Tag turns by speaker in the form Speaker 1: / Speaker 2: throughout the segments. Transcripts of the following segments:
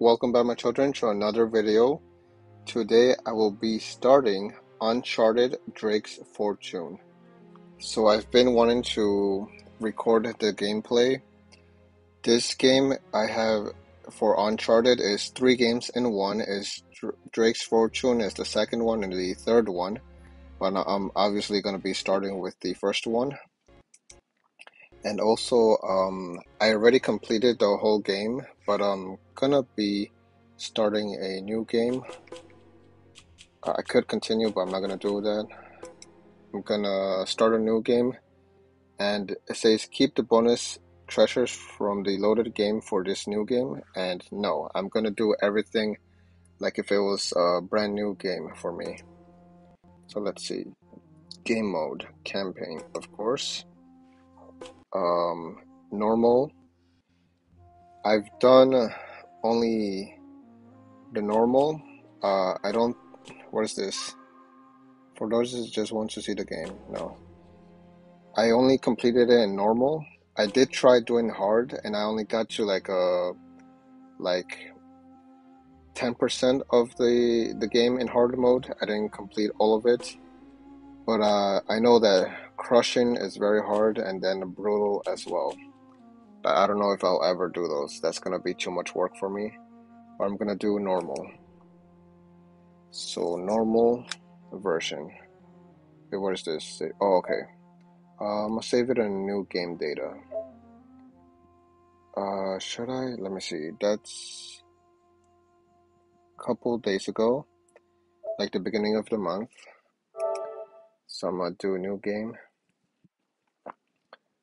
Speaker 1: Welcome back my children to another video. Today I will be starting Uncharted Drake's Fortune. So I've been wanting to record the gameplay. This game I have for Uncharted is three games in one. Is Drake's Fortune is the second one and the third one. But I'm obviously going to be starting with the first one and also um, I already completed the whole game, but I'm gonna be starting a new game. I could continue, but I'm not gonna do that. I'm gonna start a new game, and it says keep the bonus treasures from the loaded game for this new game. And no, I'm gonna do everything like if it was a brand new game for me. So let's see, game mode, campaign, of course um, normal. I've done only the normal. Uh, I don't. What is this? For those just want to see the game, no. I only completed it in normal. I did try doing hard, and I only got to like a like 10% of the the game in hard mode. I didn't complete all of it, but uh, I know that crushing is very hard and then brutal as well. But I don't know if I'll ever do those. That's gonna be too much work for me. But I'm gonna do normal. So normal version. Okay, what is this? Oh, okay. Uh, I'm gonna save it in new game data. Uh, should I? Let me see. That's a couple days ago, like the beginning of the month. So I'm gonna do a new game.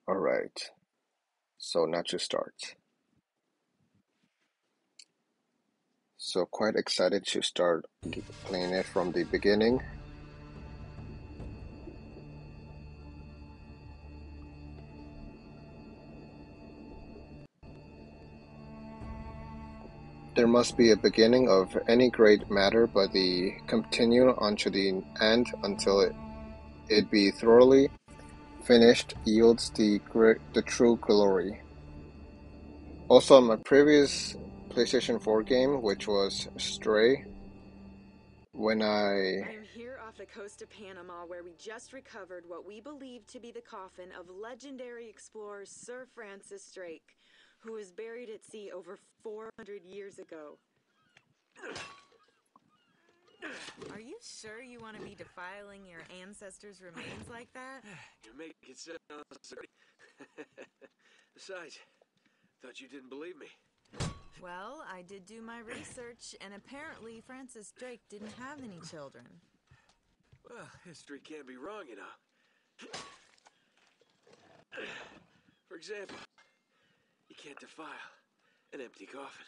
Speaker 1: All right. So now to start. So quite excited to start playing it from the beginning. There must be a beginning of any great matter, but the continue unto the end until it, it be thoroughly finished yields the the true glory. Also, on my previous PlayStation 4 game, which was Stray, when I.
Speaker 2: I'm here off the coast of Panama, where we just recovered what we believe to be the coffin of legendary explorer Sir Francis Drake, who was buried at sea over 400 years ago. Are you sure you want to be defiling your ancestors' remains like that?
Speaker 3: You make it sound silly. Besides, thought you didn't believe me.
Speaker 2: Well, I did do my research, and apparently Francis Drake didn't have any children.
Speaker 3: Well, history can't be wrong, you know. For example, you can't defile an empty coffin.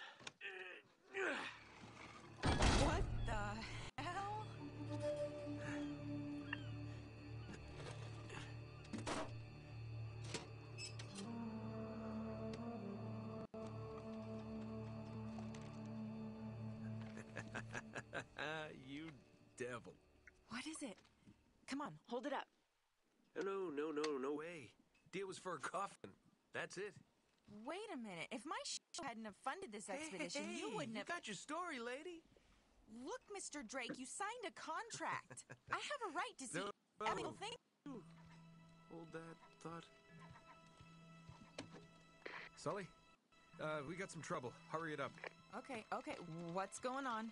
Speaker 2: What the
Speaker 3: you devil.
Speaker 2: What is it? Come on, hold it up.
Speaker 3: No, no, no, no way. Deal was for a coffin. That's it.
Speaker 2: Wait a minute. If my show hadn't have funded this expedition,
Speaker 3: hey, hey,
Speaker 2: you wouldn't
Speaker 3: you
Speaker 2: have.
Speaker 3: got your story, lady.
Speaker 2: Look, Mr. Drake, you signed a contract. I have a right to see
Speaker 3: No,
Speaker 2: every
Speaker 3: no.
Speaker 2: thing.
Speaker 3: Hold that thought.
Speaker 4: Sully, uh, we got some trouble. Hurry it up.
Speaker 2: Okay, okay. What's going on?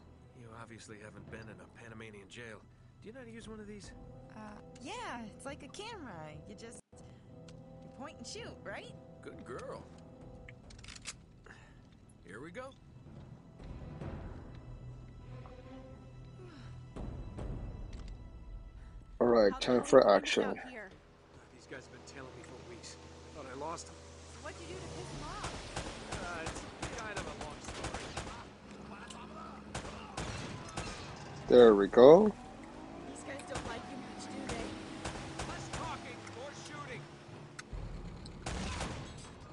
Speaker 3: You obviously haven't been in a Panamanian jail. Do you know how to use one of these?
Speaker 2: Uh, yeah, it's like a camera. You just you point and shoot, right?
Speaker 3: Good girl. Here we go.
Speaker 1: All right, time for
Speaker 2: did you end
Speaker 1: action.
Speaker 2: here?
Speaker 3: These guys have been tailing me for weeks. Thought I lost them.
Speaker 2: What'd you do to piss them off?
Speaker 3: Uh, it's kind of a long story.
Speaker 1: There we go.
Speaker 2: These guys don't like you much, do they?
Speaker 3: Less talking, we go.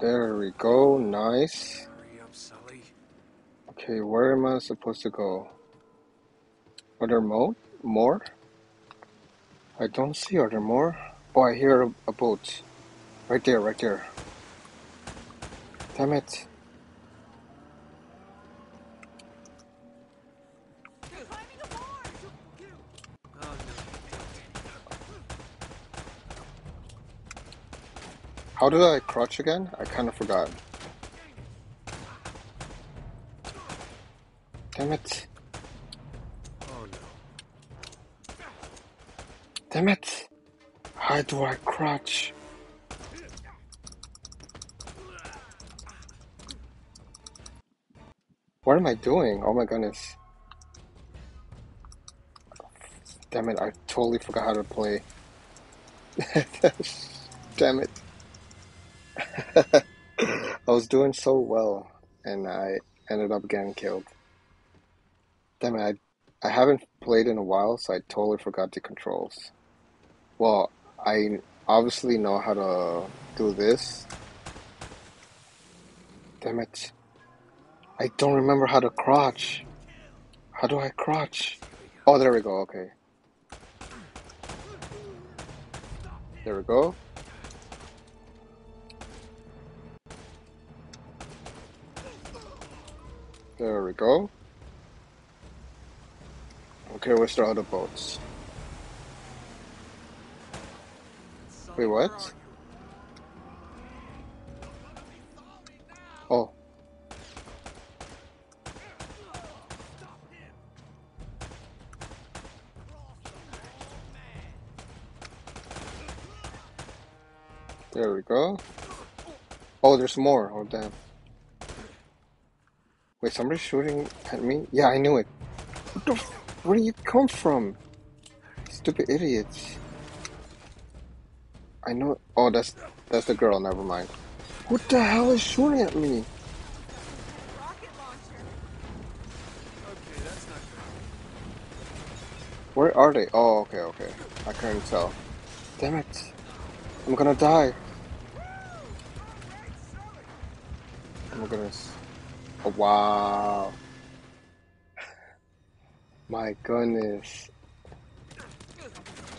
Speaker 1: There we go. Nice.
Speaker 3: Hurry up, Sully.
Speaker 1: Okay, where am I supposed to go? Other mode? more? I don't see are there more? Oh, I hear a, a boat. Right there, right there. Damn it. How did I crouch again? I kind of forgot. Damn it.
Speaker 3: Oh, no.
Speaker 1: Damn it. How do I crouch? What am I doing? Oh my goodness. Damn it, I totally forgot how to play. Damn it. I was doing so well and I ended up getting killed. Damn it, I, I haven't played in a while, so I totally forgot the controls. Well, I obviously know how to do this. Damn it. I don't remember how to crouch. How do I crouch? Oh, there we go, okay. There we go. There we go. Okay, where's the other boats? Wait, what? Oh, there we go. Oh, there's more. Oh, damn. Wait, somebody's shooting at me? Yeah, I knew it. What the f- Where do you come from? Stupid idiots. I know. Oh, that's that's the girl. Never mind. What the hell is shooting at me?
Speaker 2: Rocket launcher!
Speaker 3: Okay, that's not good.
Speaker 1: Where are they? Oh, okay, okay. I couldn't tell. Damn it. I'm gonna die. Oh my goodness. Wow. My goodness.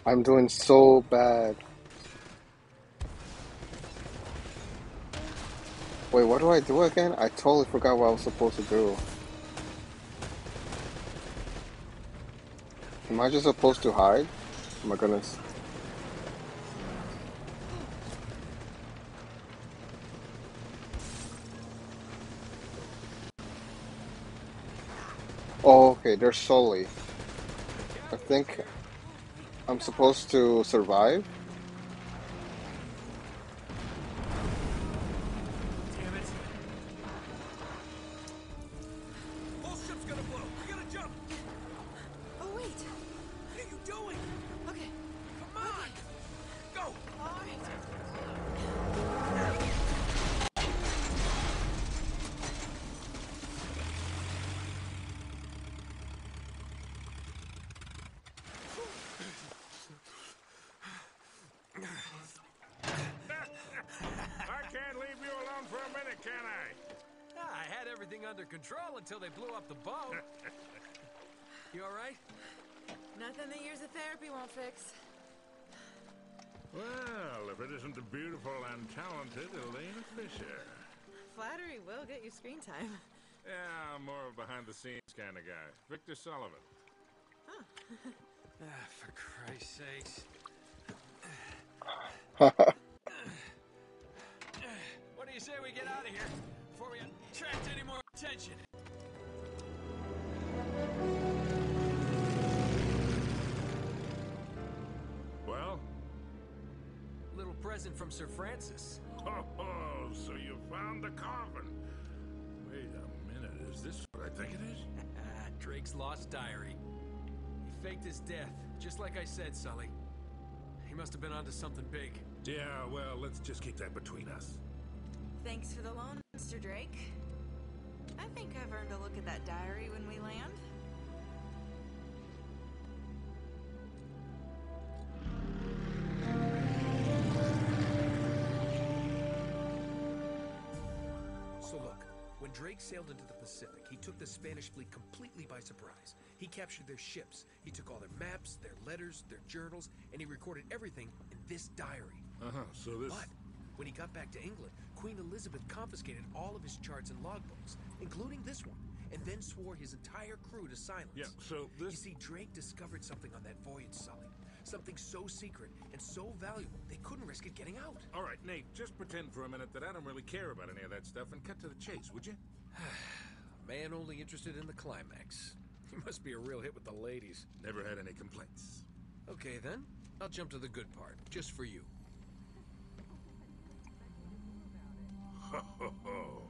Speaker 1: I'm doing so bad. Wait, what do I do again? I totally forgot what I was supposed to do. Am I just supposed to hide? Oh my goodness. Oh, okay, they're Sully. I think I'm supposed to survive.
Speaker 2: Flattery will get you screen time.
Speaker 5: Yeah, I'm more of a behind-the-scenes kind of guy. Victor Sullivan.
Speaker 3: Ah, for Christ's sakes. What do you say we get out of here before we attract any more attention? present from Sir Francis.
Speaker 5: Oh! So you found the coffin. Wait a minute, is this what I think it is?
Speaker 3: Drake's lost diary. He faked his death, just like I said, Sully. He must have been onto something big.
Speaker 5: Yeah, well, let's just keep that between us.
Speaker 2: Thanks for the loan, Mr. Drake. I think I've earned a look at that diary when we land.
Speaker 3: When Drake sailed into the Pacific, he took the Spanish fleet completely by surprise. He captured their ships, he took all their maps, their letters, their journals, and he recorded everything in this diary.
Speaker 5: Uh-huh, so this...
Speaker 3: But when he got back to England, Queen Elizabeth confiscated all of his charts and logbooks, including this one, and then swore his entire crew to silence.
Speaker 5: Yeah, so this...
Speaker 3: You see, Drake discovered something on that voyage, Sully. Something so secret and so valuable, they couldn't risk it getting out.
Speaker 5: All right, Nate, just pretend for a minute that I don't really care about any of that stuff and cut to the chase, would you?
Speaker 3: Man only interested in the climax. He must be a real hit with the ladies.
Speaker 5: Never had any complaints.
Speaker 3: Okay, then. I'll jump to the good part, just for you.
Speaker 5: Ho, ho, ho.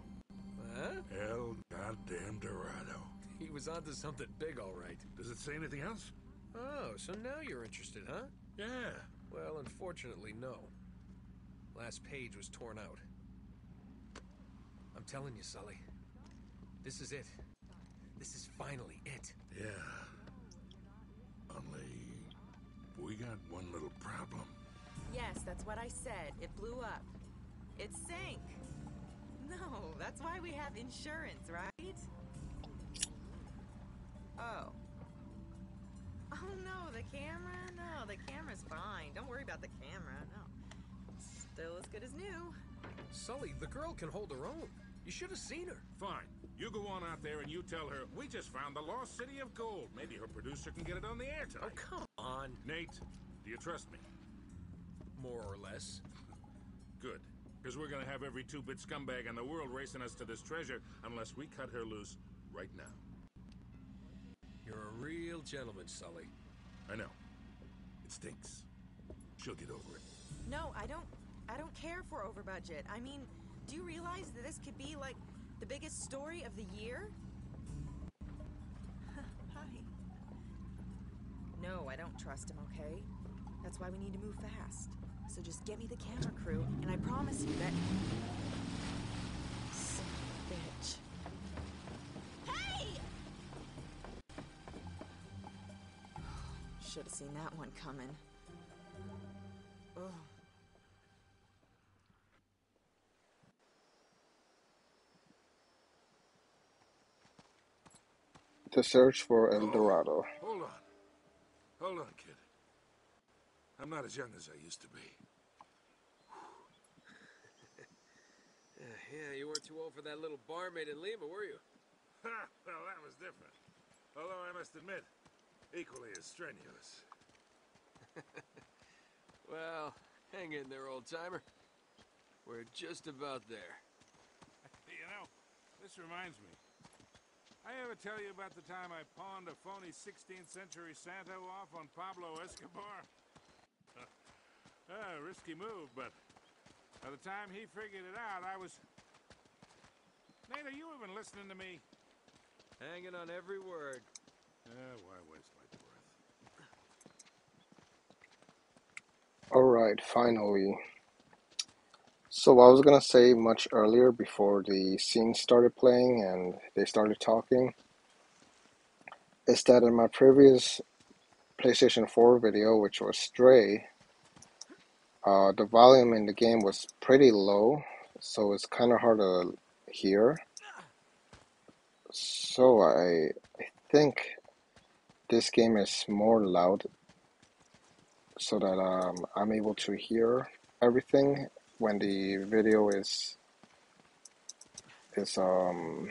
Speaker 3: Huh?
Speaker 5: El goddamn Dorado.
Speaker 3: He was onto something big, all right.
Speaker 5: Does it say anything else?
Speaker 3: Oh, so now you're interested, huh?
Speaker 5: Yeah.
Speaker 3: Well, unfortunately, no. Last page was torn out. I'm telling you, Sully. This is it. This is finally it.
Speaker 5: Yeah. Only... We got one little problem.
Speaker 2: Yes, that's what I said. It blew up. It sank. No, that's why we have insurance, right? Oh. Oh no, the camera? No, the camera's fine. Don't worry about the camera. No. Still as good as new.
Speaker 3: Sully, the girl can hold her own. You should have seen her.
Speaker 5: Fine. You go on out there and you tell her, we just found the lost city of gold. Maybe her producer can get it on the air
Speaker 3: Oh, come on.
Speaker 5: Nate, do you trust me?
Speaker 3: More or less.
Speaker 5: Good. Because we're gonna have every two-bit scumbag in the world racing us to this treasure unless we cut her loose right now.
Speaker 3: You're a real gentleman, Sully.
Speaker 5: I know. It stinks. She'll get over it.
Speaker 2: No, I don't I don't care for over budget. I mean, do you realize that this could be like the biggest story of the year? Hi. No, I don't trust him, okay? That's why we need to move fast. So just get me the camera crew, and I promise you that. Should have seen that one coming. Ugh.
Speaker 1: The search for El Dorado.
Speaker 5: Hold on. Hold on, kid. I'm not as young as I used to be.
Speaker 3: Uh, yeah, you weren't too old for that little barmaid in Lima, were you?
Speaker 5: Well, that was different. Although I must admit, equally as strenuous.
Speaker 3: Well, hang in there, old timer. We're just about there.
Speaker 5: You know, this reminds me. I ever tell you about the time I pawned a phony 16th century Santo off on Pablo Escobar? ah, risky move, but by the time he figured it out, I was... Nate, are you even listening to me?
Speaker 3: Hanging on every word.
Speaker 5: Uh, why waste my breath?
Speaker 1: Alright, finally. So I was gonna say much earlier before the scene started playing and they started talking is that in my previous PlayStation 4 video, which was Stray, uh, the volume in the game was pretty low, so it's kind of hard to hear. So I, I think this game is more loud so that um, I'm able to hear everything when the video is is um,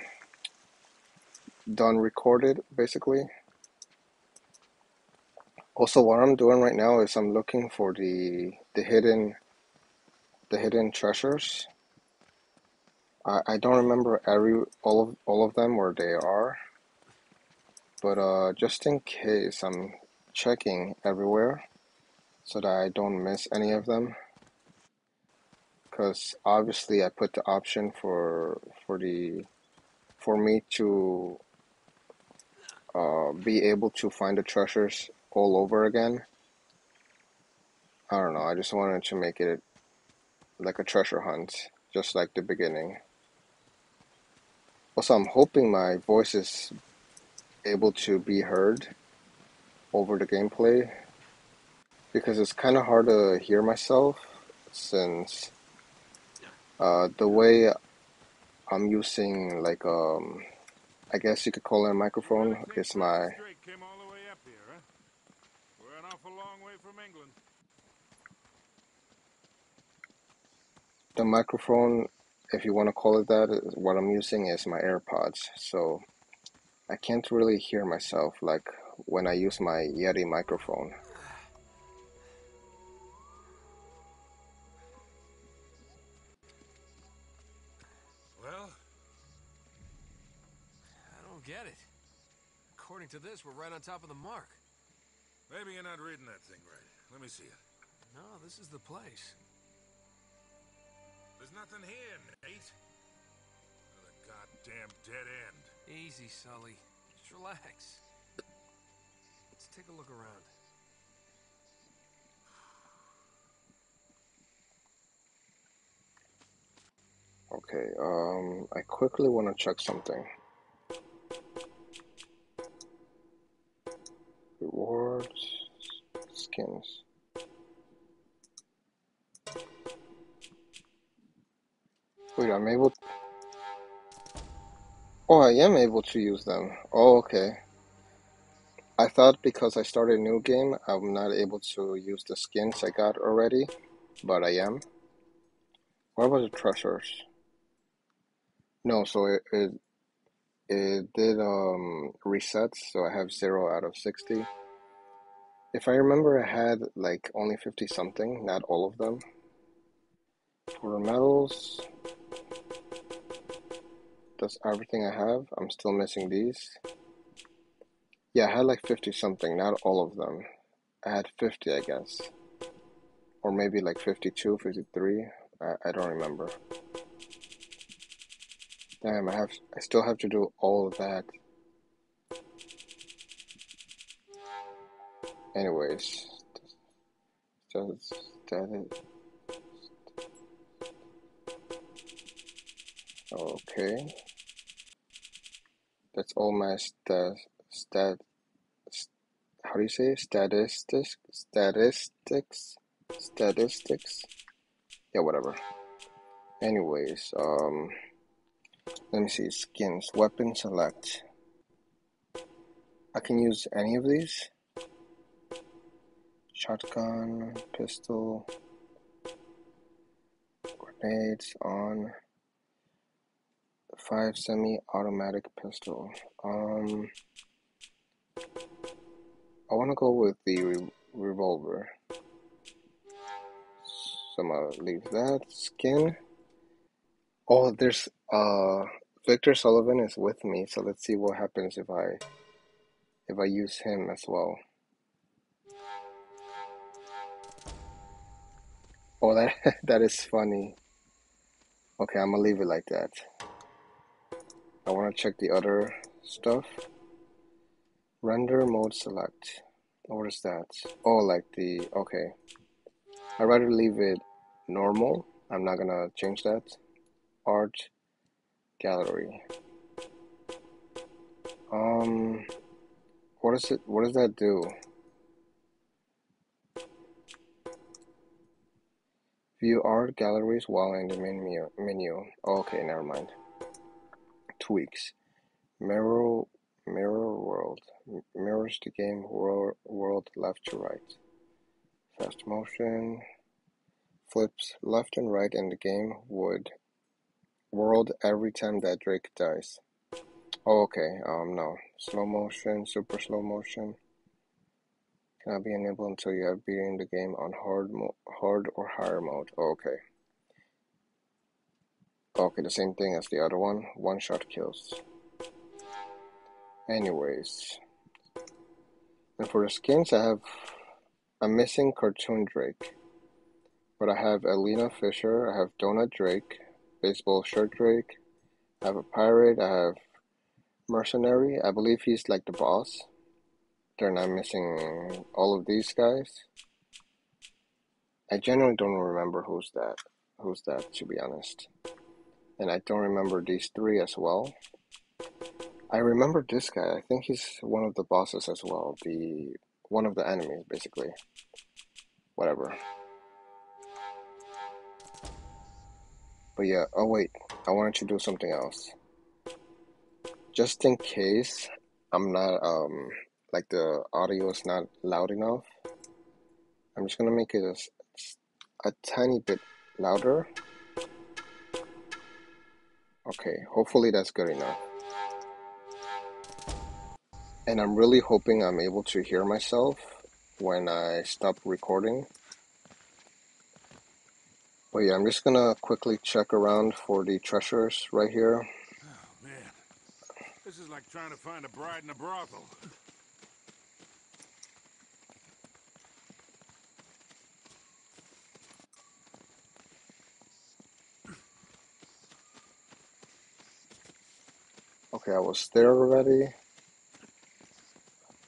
Speaker 1: done recorded basically. Also, what I'm doing right now is I'm looking for the the hidden the hidden treasures. I, I don't remember every all of all of them where they are, but uh, just in case, I'm checking everywhere so that I don't miss any of them. Because obviously, I put the option for for the for me to uh, be able to find the treasures all over again. I don't know. I just wanted to make it like a treasure hunt, just like the beginning. Also, I'm hoping my voice is able to be heard over the gameplay because it's kind of hard to hear myself since uh, the way I'm using like um I guess you could call it a microphone.
Speaker 5: Really think
Speaker 1: It's my
Speaker 5: Francis Drake came all the way up here, huh? We're an awful long way from England.
Speaker 1: the microphone, if you want to call it that, is- what I'm using is my AirPods. So I can't really hear myself like when I use my Yeti microphone.
Speaker 3: According to this, we're right on top of the mark.
Speaker 5: Maybe you're not reading that thing right. Let me see it.
Speaker 3: No, this is the place.
Speaker 5: There's nothing here, Nate. Another goddamn dead end.
Speaker 3: Easy, Sully. Just relax. Let's take a look around.
Speaker 1: Okay, um, I quickly want to check something. Rewards, skins. Wait, I'm able. Oh, I am able to use them. Oh, okay. I thought because I started a new game, I'm not able to use the skins I got already, but I am. What about the treasures? No, so it, it it did um reset, so I have zero out of 60. If I remember, I had like only 50 something, not all of them. For the medals, that's everything I have. I'm still missing these. Yeah, I had like 50 something, not all of them. I had 50, I guess. Or maybe like 52, 53. I, I don't remember. Damn, I have I still have to do all of that. Anyways, does that it? Okay. That's all my stat stat how do you say statistics statistics statistics yeah whatever anyways um let me see skins weapon select I can use any of these. Shotgun pistol grenades on. Five semi-automatic pistol. Um I want to go with the re revolver. So I'm gonna leave that skin oh there's uh Victor Sullivan is with me so let's see what happens if I if I use him as well. Oh that that is funny. Okay I'm gonna leave it like that. I want to check the other stuff. Render mode select. What is that? Oh like the okay. I'd rather leave it normal. I'm not gonna change that art gallery. Um what is it what does that do? View art galleries while in the menu menu. Okay never mind. Tweaks. Mirror mirror world. Mirrors the game world, left to right. Fast motion. Flips left and right in the game would world every time that Drake dies. Oh okay um no. Slow motion super slow motion. Cannot be enabled until you have beaten the game on hard hard or higher mode. Oh, okay. Okay the same thing as the other one. One shot kills. Anyways. And for the skins I have I'm missing cartoon Drake. But I have Elena Fisher I have Donut Drake baseball shirt Drake I have a pirate. I have mercenary. I believe he's like the boss. Then I'm missing all of these guys. I genuinely don't remember who's that who's that to be honest. And I don't remember these three as well. I remember this guy. I think he's one of the bosses as well. The one of the enemies basically. Whatever But yeah, oh wait, I wanted to do something else. Just in case I'm not, um, like the audio is not loud enough, I'm just gonna make it a, a tiny bit louder. Okay, hopefully that's good enough. And I'm really hoping I'm able to hear myself when I stop recording. But yeah, I'm just gonna quickly check around for the treasures right here.
Speaker 5: Oh, man. This is like trying to find a bride in a brothel.
Speaker 1: Okay, I was there already.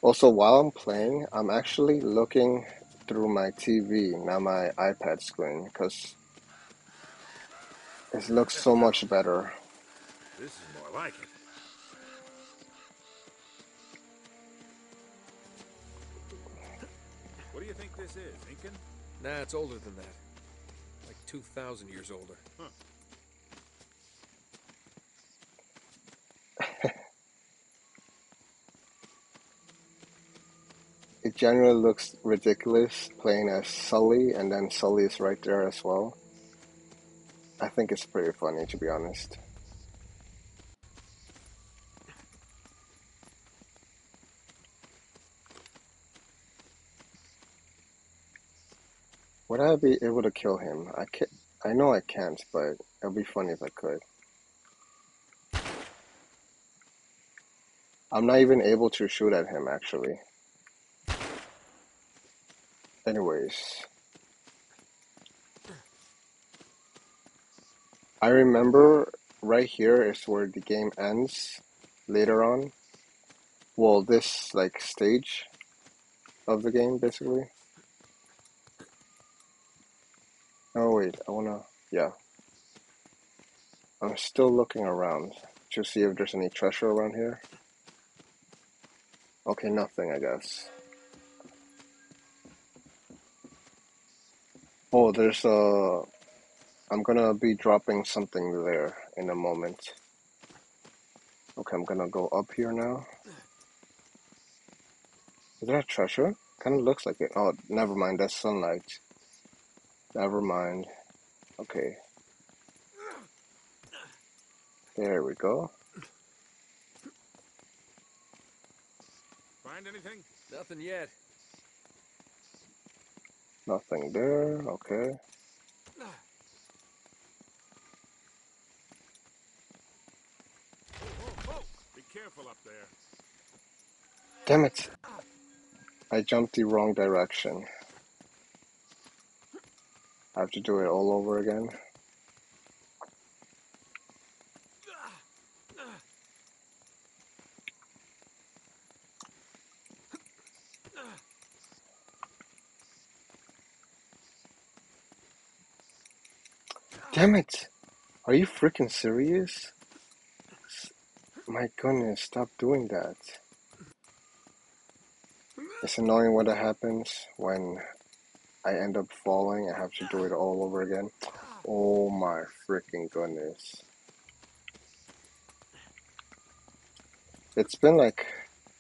Speaker 1: Also, while I'm playing, I'm actually looking through my TV, not my iPad screen, because it looks so much better.
Speaker 5: This is more like it. What do you think this is, Incan?
Speaker 3: Nah, it's older than that. Like 2,000 years older.
Speaker 1: It generally looks ridiculous playing as Sully, and then Sully is right there as well. I think it's pretty funny, to be honest. Would I be able to kill him? I can I know I can't, but it'd be funny if I could. I'm not even able to shoot at him, actually. Anyways. I remember right here is where the game ends later on. Well, this, like, stage of the game, basically. Oh, wait, I wanna... Yeah. I'm still looking around to see if there's any treasure around here. Okay, nothing, I guess. Oh, there's a... I'm gonna be dropping something there in a moment. Okay, I'm gonna go up here now. Is that a treasure? Kinda looks like it. Oh, never mind, that's sunlight. Never mind. Okay. There we go.
Speaker 5: Find anything?
Speaker 3: Nothing yet.
Speaker 1: Nothing there. Okay.
Speaker 5: Whoa, whoa, whoa! Be careful up there.
Speaker 1: Damn it! I jumped the wrong direction. I have to do it all over again. Damn it! Are you freaking serious? My goodness, stop doing that. It's annoying when that happens when I end up falling. I have to do it all over again. Oh my freaking goodness. It's been like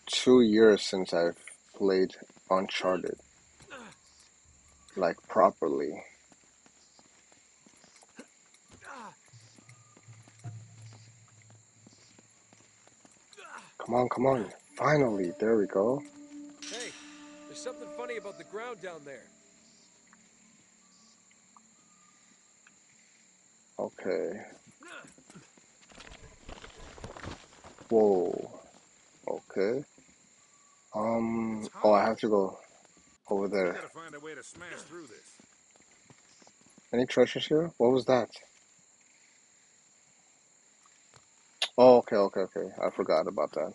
Speaker 1: two years since I've played Uncharted. Like properly. Come on, come on. Finally, there we go.
Speaker 3: Hey, there's something funny about the ground down there.
Speaker 1: Okay. Whoa. Okay. Um. Oh, I have to go over there.
Speaker 5: gotta find a way to smash through this.
Speaker 1: Any treasures here? What was that? Oh, okay, okay, okay. I forgot about that.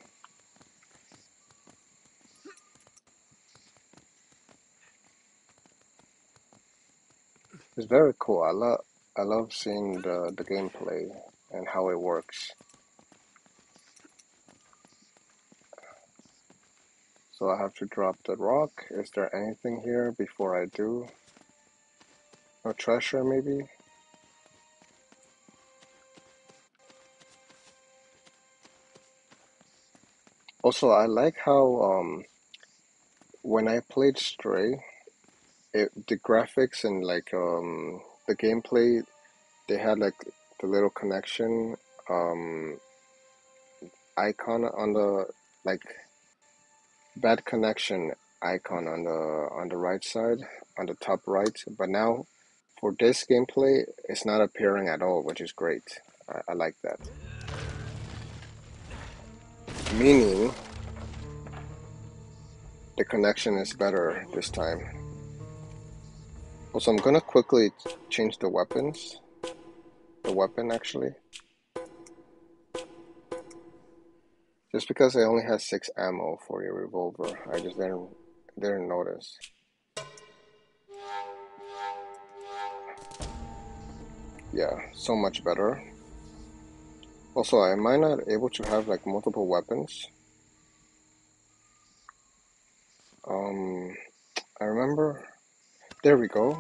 Speaker 1: It's very cool. I love I love seeing the the gameplay and how it works. So I have to drop the rock. Is there anything here before I do? No treasure, maybe? Also, I like how um when I played Stray, it the graphics and like um the gameplay, they had like the little connection um icon on the like bad connection icon on the on the right side on the top right. But now for this gameplay it's not appearing at all which is great. I, I like that meaning the connection is better this time also I'm gonna quickly change the weapons the weapon actually Just because I only had six ammo for your revolver, I just didn't didn't notice. Yeah, so much better. Also, am I not able to have like multiple weapons? Um, I remember. There we go.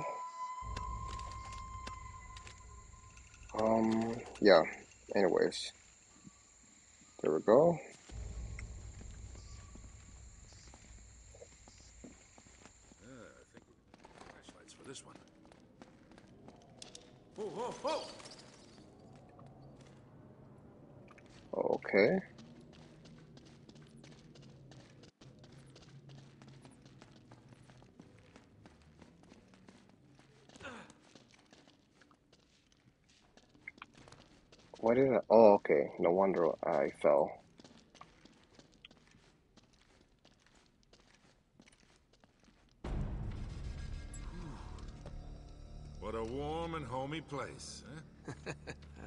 Speaker 1: Um, yeah. Anyways, there we go.
Speaker 5: this one. Whoa, whoa,
Speaker 1: whoa! Okay. Why did I? Oh, okay. No wonder I fell.
Speaker 5: What a warm and homey place, huh? Eh?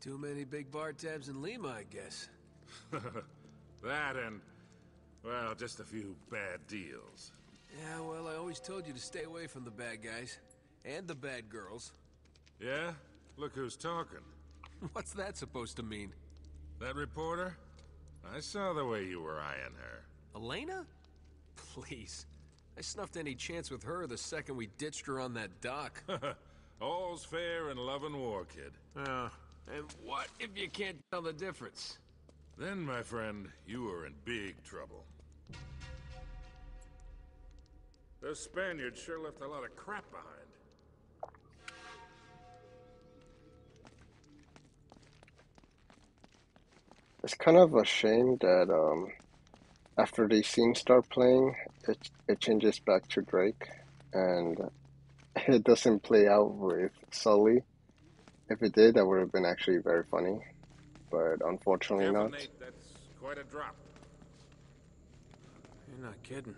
Speaker 3: Too many big bar tabs in Lima, I guess.
Speaker 5: that and, well, just a few bad deals.
Speaker 3: Yeah, well, I always told you to stay away from the bad guys. And the bad girls.
Speaker 5: Yeah? Look who's talking.
Speaker 3: What's that supposed to mean?
Speaker 5: That reporter? I saw the way you were eyeing her.
Speaker 3: Elena? Please. I snuffed any chance with her the second we ditched her on that dock.
Speaker 5: All's fair in love and war, kid.
Speaker 3: Uh, and what if you can't tell the difference?
Speaker 5: Then, my friend, you are in big trouble. Those Spaniards sure left a lot of crap behind.
Speaker 1: It's kind of a shame that um, after these scenes start playing, it it changes back to Drake, and it doesn't play out with Sully. If it did, that would have been actually very funny, but unfortunately
Speaker 5: Careful,
Speaker 1: not.
Speaker 5: Nate, that's quite a drop.
Speaker 3: You're not kidding.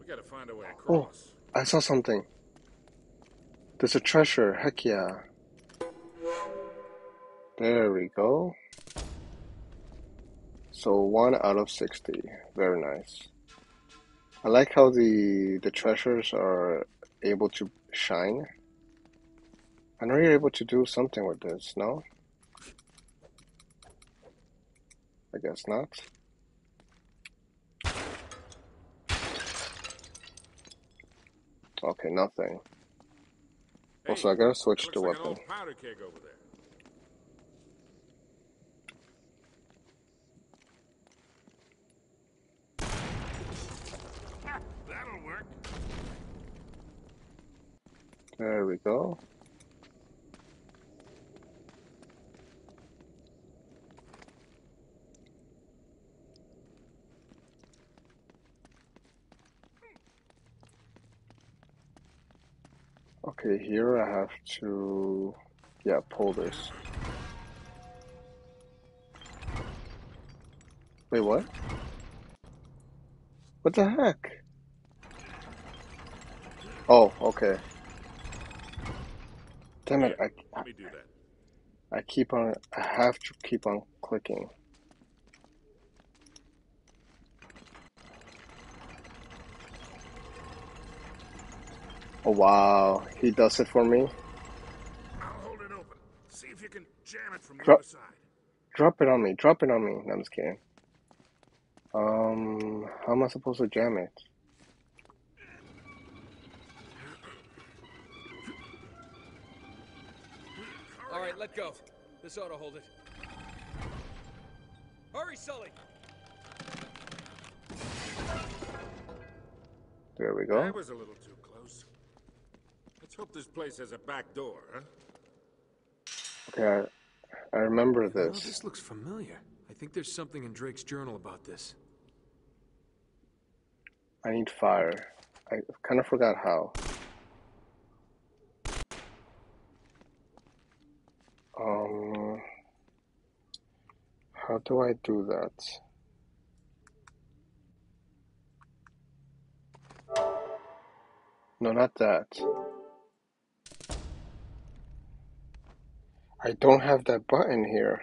Speaker 5: We gotta find a way
Speaker 1: Oh. I saw something. There's a treasure. Heck yeah. There we go. So one out of 60. Very nice. I like how the the treasures are able to shine. I know you're able to do something with this, no? I guess not. Okay, nothing. Also, I gotta switch the
Speaker 5: like
Speaker 1: weapon.
Speaker 5: old powder keg over there. That'll work.
Speaker 1: There we go. Okay, here I have to, yeah, pull this. Wait, what? What the heck? Oh, okay. Damn it, I,
Speaker 5: Let me do that.
Speaker 1: I keep on, I have to keep on clicking. Oh wow, he does it for me.
Speaker 5: I'll hold it open. See if you can jam it from the
Speaker 1: Drop-
Speaker 5: other side.
Speaker 1: Drop it on me, drop it on me. No, I'm just kidding. Um, how am I supposed to jam it?
Speaker 4: Go. This ought to hold it. Hurry, Sully!
Speaker 1: There we go.
Speaker 5: That was a little too close. Let's hope this place has a back door, huh?
Speaker 1: Okay, I, I remember
Speaker 4: Oh,
Speaker 1: this.
Speaker 4: this looks familiar. I think there's something in Drake's journal about this.
Speaker 1: I need fire. I kind of forgot how. Um, how do I do that? No, not that. I don't have that button here.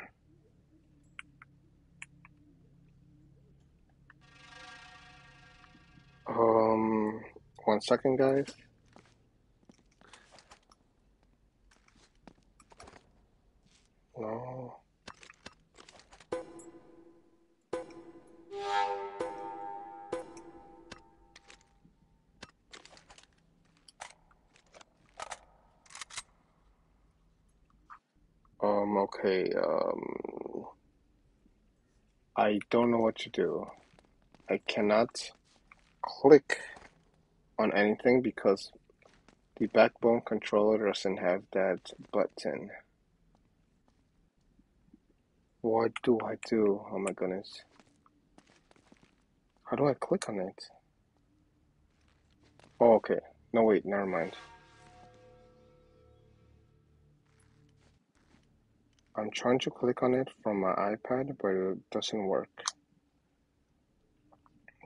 Speaker 1: Um, one second, guys. No. Um, okay, um, I don't know what to do. I cannot click on anything because the backbone controller doesn't have that button. What do I do? Oh my goodness. How do I click on it? Oh, okay. No, wait, never mind. I'm trying to click on it from my iPad, but it doesn't work.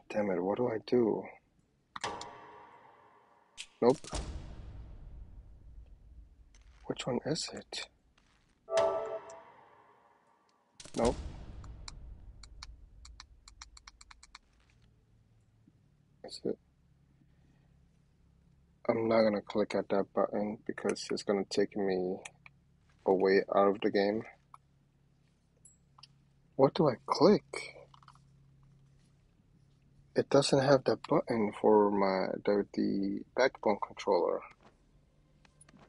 Speaker 1: Damn it, what do I do? Nope. Which one is it? Nope. Is it? I'm not gonna click at that button because it's gonna take me away out of the game. What do I click? It doesn't have that button for my the, the backbone controller.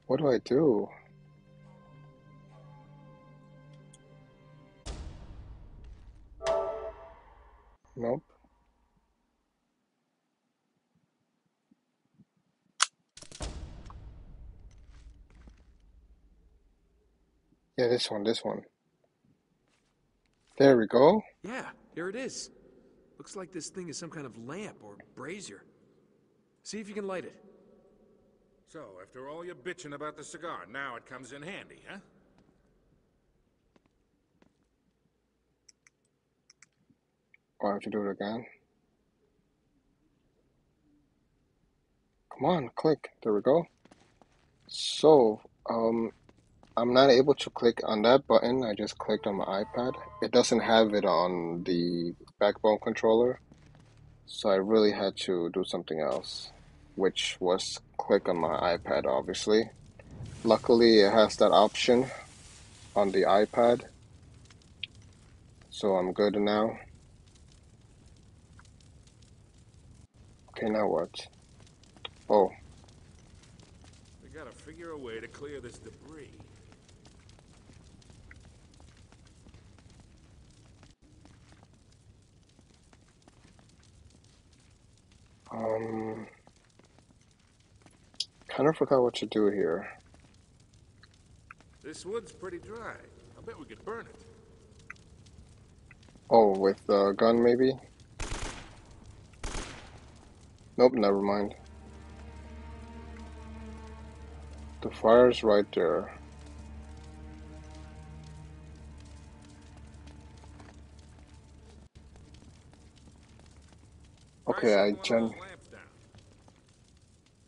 Speaker 1: What do I do? Nope. Yeah, this one, this one. There we go.
Speaker 4: Yeah, here it is. Looks like this thing is some kind of lamp or brazier. See if you can light it.
Speaker 5: So, after all your bitching about the cigar, now it comes in handy, huh?
Speaker 1: I have to do it again. Come on, click. There we go. So, um, I'm not able to click on that button. I just clicked on my iPad. It doesn't have it on the backbone controller. So I really had to do something else, which was click on my iPad, obviously. Luckily, it has that option on the iPad. So I'm good now. Okay, now what? Oh,
Speaker 5: We gotta figure a way to clear this debris.
Speaker 1: um, kind of forgot what to do here.
Speaker 5: This wood's pretty dry. I bet we could burn it.
Speaker 1: Oh, with the gun maybe? Nope, never mind. The fire's right there. Okay, I gen
Speaker 5: lamps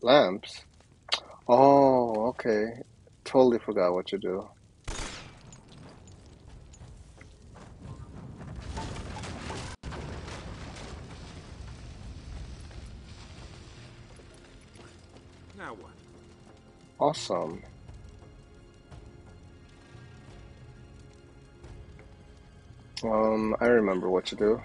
Speaker 1: lamps. Oh, okay. Totally forgot what to do. Now what? Awesome. Um, I remember what to do.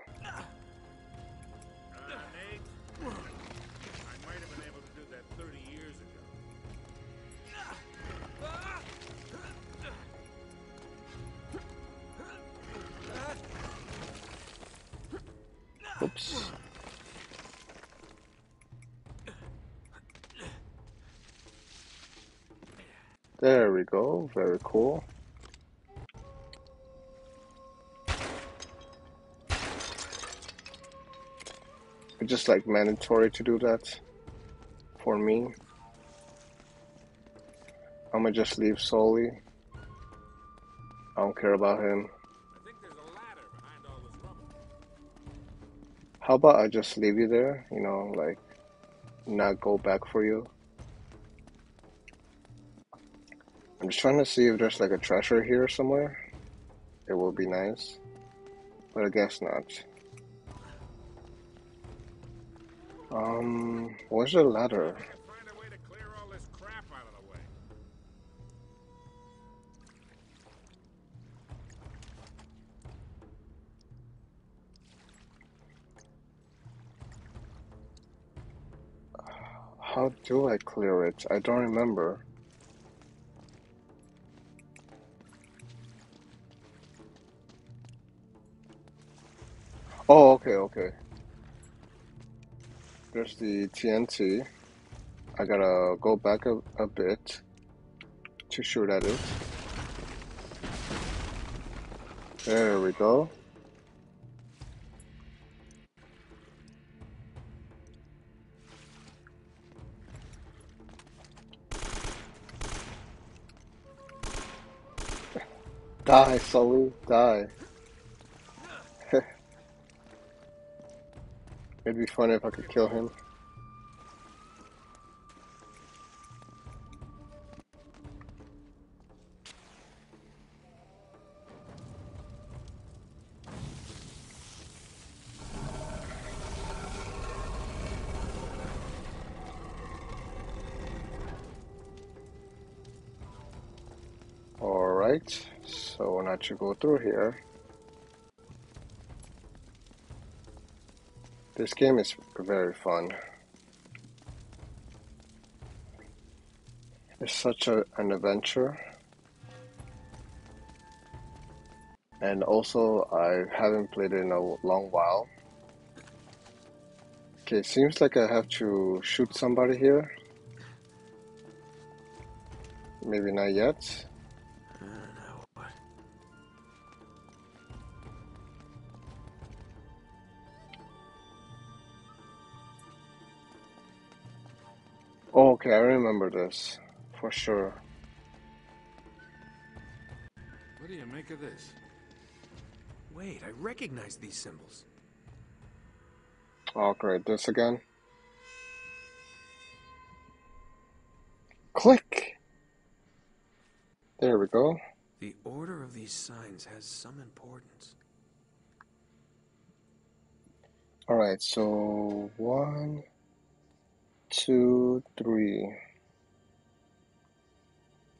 Speaker 1: Cool. It's just like mandatory to do that for me. I'm gonna just leave Sully. I don't care about him. How about I just leave you there? You know, like not go back for you. Just trying to see if there's like a treasure here somewhere. It will be nice, but I guess not. Um, where's the ladder? How do I clear it? I don't remember. Oh, okay, okay. There's the TNT. I gotta go back a, a bit to shoot at it. There we go. Die, Sully, die. It'd be funny if I could kill him. Alright, so now to go through here. This game is very fun. It's such a, an adventure. And also, I haven't played it in a long while. Okay, seems like I have to shoot somebody here. Maybe not yet. Remember this for sure.
Speaker 5: What do you make of this?
Speaker 4: Wait, I recognize these symbols.
Speaker 1: Oh, great, this again. Click! There we go.
Speaker 4: The order of these signs has some importance.
Speaker 1: Alright, so one, two, three.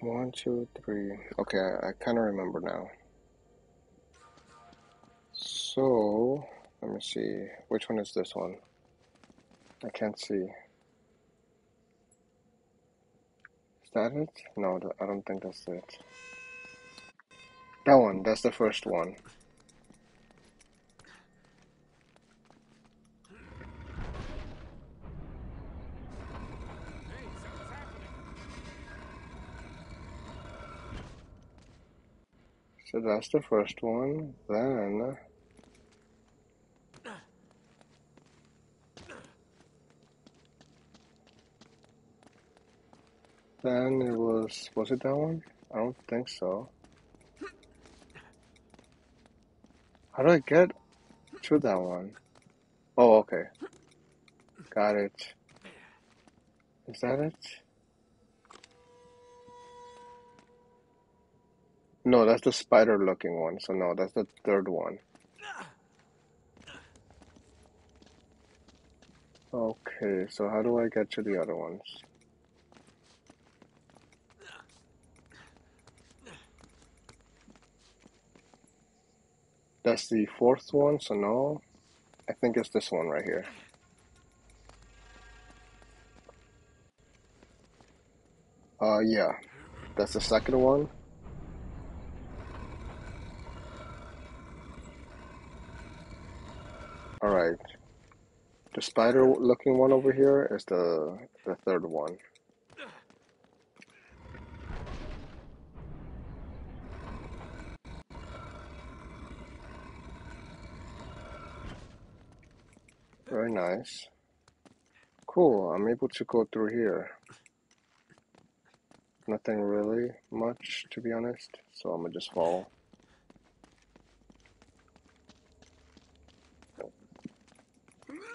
Speaker 1: One, two, three. Okay, I, I kind of remember now. So, let me see. Which one is this one? I can't see. Is that it? No, I don't think that's it. That one, that's the first one. So that's the first one. Then then it was was it that one? I don't think so. How do I get to that one? Oh, okay. Got it. Is that it? No, that's the spider looking one. So no, that's the third one. Okay, so how do I get to the other ones? That's the fourth one, so no. I think it's this one right here. Uh, yeah. That's the second one. Spider looking one over here is the the third one. Very nice. Cool, I'm able to go through here. Nothing really much, to be honest, so I'm gonna just follow.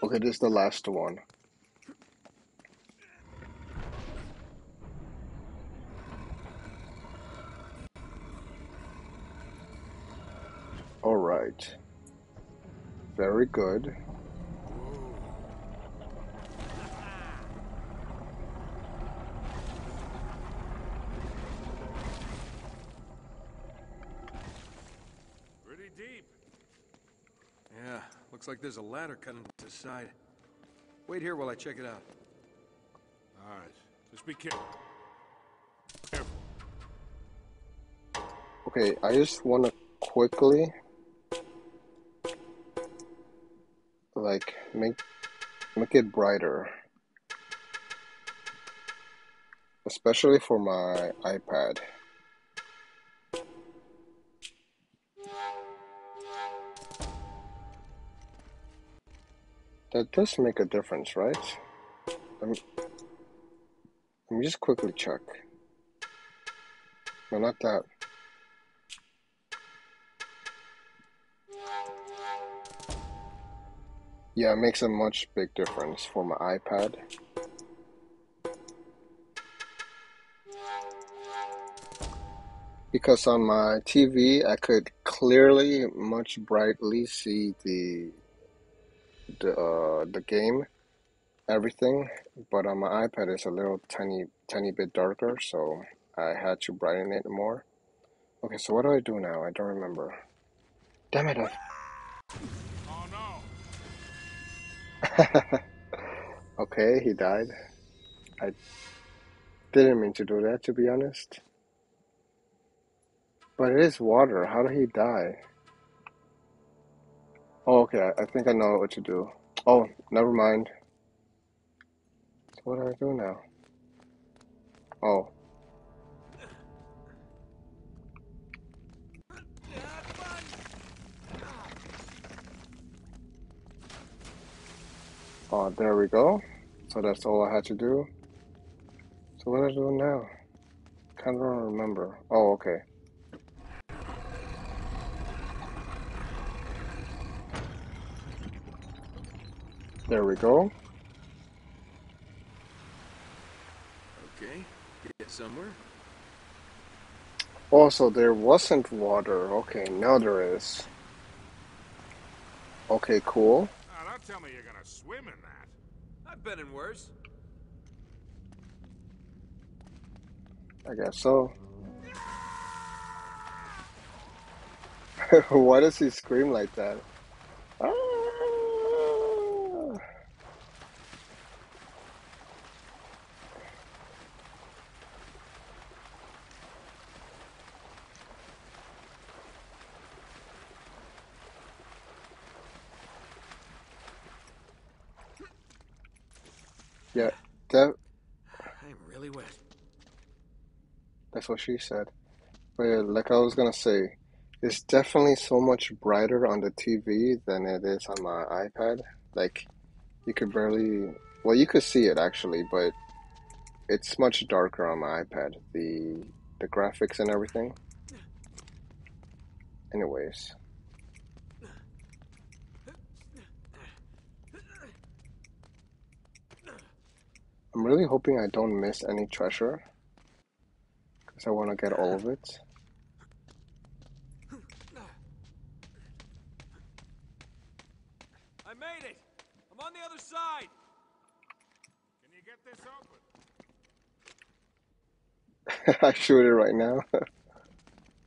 Speaker 1: Okay, this is the last one. Alright. Very good.
Speaker 5: Pretty deep.
Speaker 4: Yeah, looks like there's a ladder cut the side. Wait here while I check it out.
Speaker 5: All right. Just be careful. Careful.
Speaker 1: Okay, I just want to quickly like make make it brighter. Especially for my iPad. That does make a difference, right? Let me, let me just quickly check. No, not that. Yeah, it makes a much big difference for my iPad. Because on my TV, I could clearly, much brightly see the the uh, the game, everything. But on my iPad, it's a little tiny, tiny bit darker, so I had to brighten it more. Okay, so what do I do now? I don't remember. Damn it! I
Speaker 5: Oh no.
Speaker 1: Okay, he died. I didn't mean to do that, to be honest. But it is water. How did he die? Oh, okay. I think I know what to do. Oh, never mind. So what do I do now? Oh, oh, there we go. So that's all I had to do. So what do I do now? Kind of don't remember. Oh, okay. There we go.
Speaker 4: Okay, get somewhere.
Speaker 1: Also, there wasn't water. Okay, now there is. Okay, cool.
Speaker 5: Now, don't tell me you're gonna swim in that.
Speaker 4: I've been in worse.
Speaker 1: I guess so. Why does he scream like that? Ah! Yeah, that,
Speaker 4: I'm really wet.
Speaker 1: What she said. But yeah, like I was gonna say, it's definitely so much brighter on the TV than it is on my iPad. Like, you could barely, well, you could see it actually, but it's much darker on my iPad. The the graphics and everything. Anyways, I'm really hoping I don't miss any treasure because I want to get all of it.
Speaker 4: I made it! I'm on the other side!
Speaker 5: Can you get this open?
Speaker 1: I shoot it right now.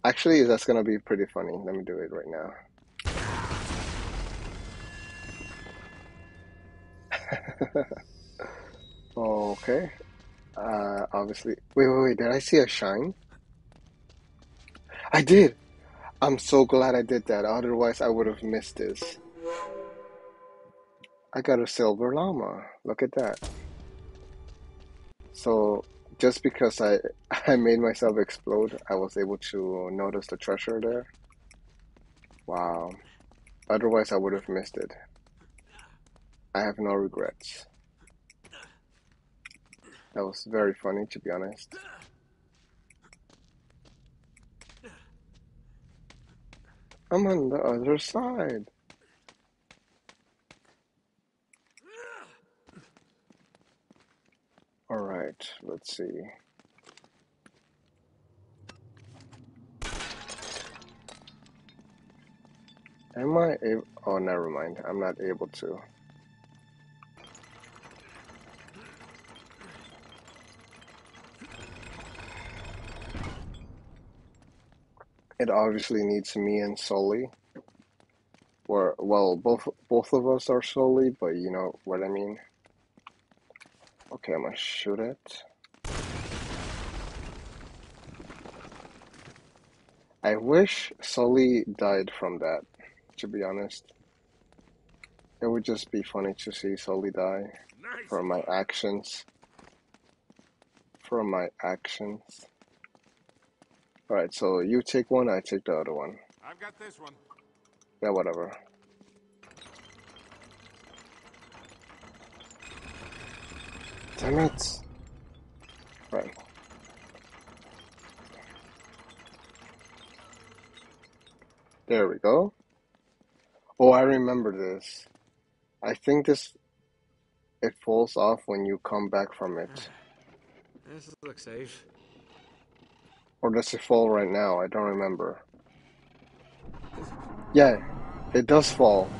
Speaker 1: Actually, that's gonna be pretty funny. Let me do it right now. okay. Uh, obviously. Wait, wait, wait. Did I see a shine? I did! I'm so glad I did that. Otherwise, I would have missed this. I got a silver llama. Look at that. So, just because I, I made myself explode, I was able to notice the treasure there. Wow. Otherwise, I would have missed it. I have no regrets. That was very funny, to be honest. I'm on the other side. Alright, let's see. Am I able? Oh, never mind. I'm not able to. It obviously needs me and Sully. Or, well, both both of us are Sully, but you know what I mean. Okay, I'm gonna shoot it. I wish Sully died from that, to be honest. It would just be funny to see Sully die
Speaker 5: Nice.
Speaker 1: for my actions. For my actions. Alright, so you take one, I take the other one.
Speaker 5: I've got this one.
Speaker 1: Yeah, whatever. Damn it! Right. There we go. Oh, I remember this. I think this it falls off when you come back from it.
Speaker 4: This looks safe.
Speaker 1: Or does it fall right now? I don't remember. Yeah, it does fall.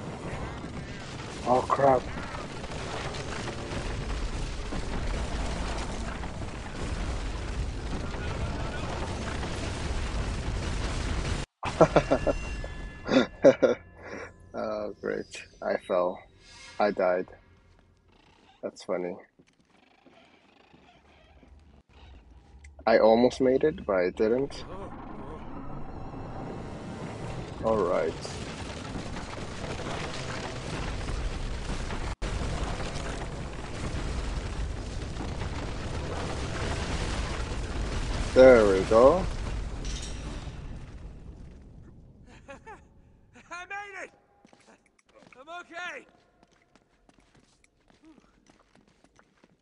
Speaker 1: Oh crap. oh, great. I fell. I died. That's funny. I almost made it, but I didn't. Alright. There we go.
Speaker 4: I made it! I'm okay!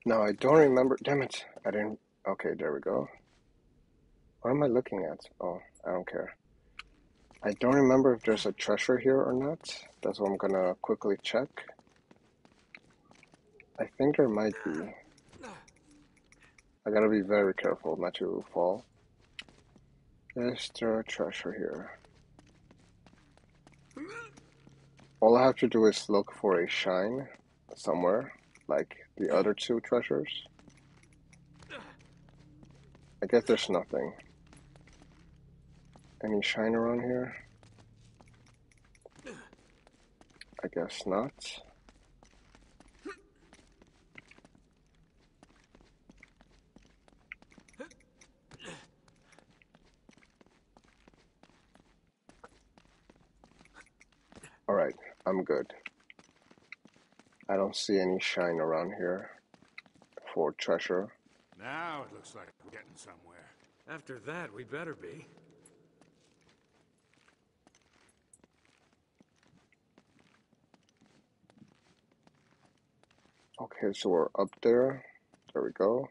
Speaker 1: Now I don't remember. Damn it. I didn't. Okay, there we go. What am I looking at? Oh, I don't care. I don't remember if there's a treasure here or not. That's what I'm gonna quickly check. I think there might be. I gotta be very careful not to fall. Is there a treasure here? All I have to do is look for a shine somewhere, like the other two treasures. I guess there's nothing. Any shine around here? I guess not. Alright, I'm good. I don't see any shine around here for treasure.
Speaker 5: Now it looks like we're getting somewhere.
Speaker 4: After that, we better be.
Speaker 1: Okay, so we're up there. There we go.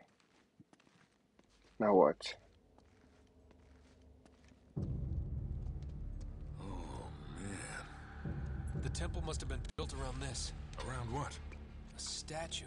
Speaker 1: Now what? Oh, man.
Speaker 4: The temple must have been built around this.
Speaker 5: Around what?
Speaker 4: A statue.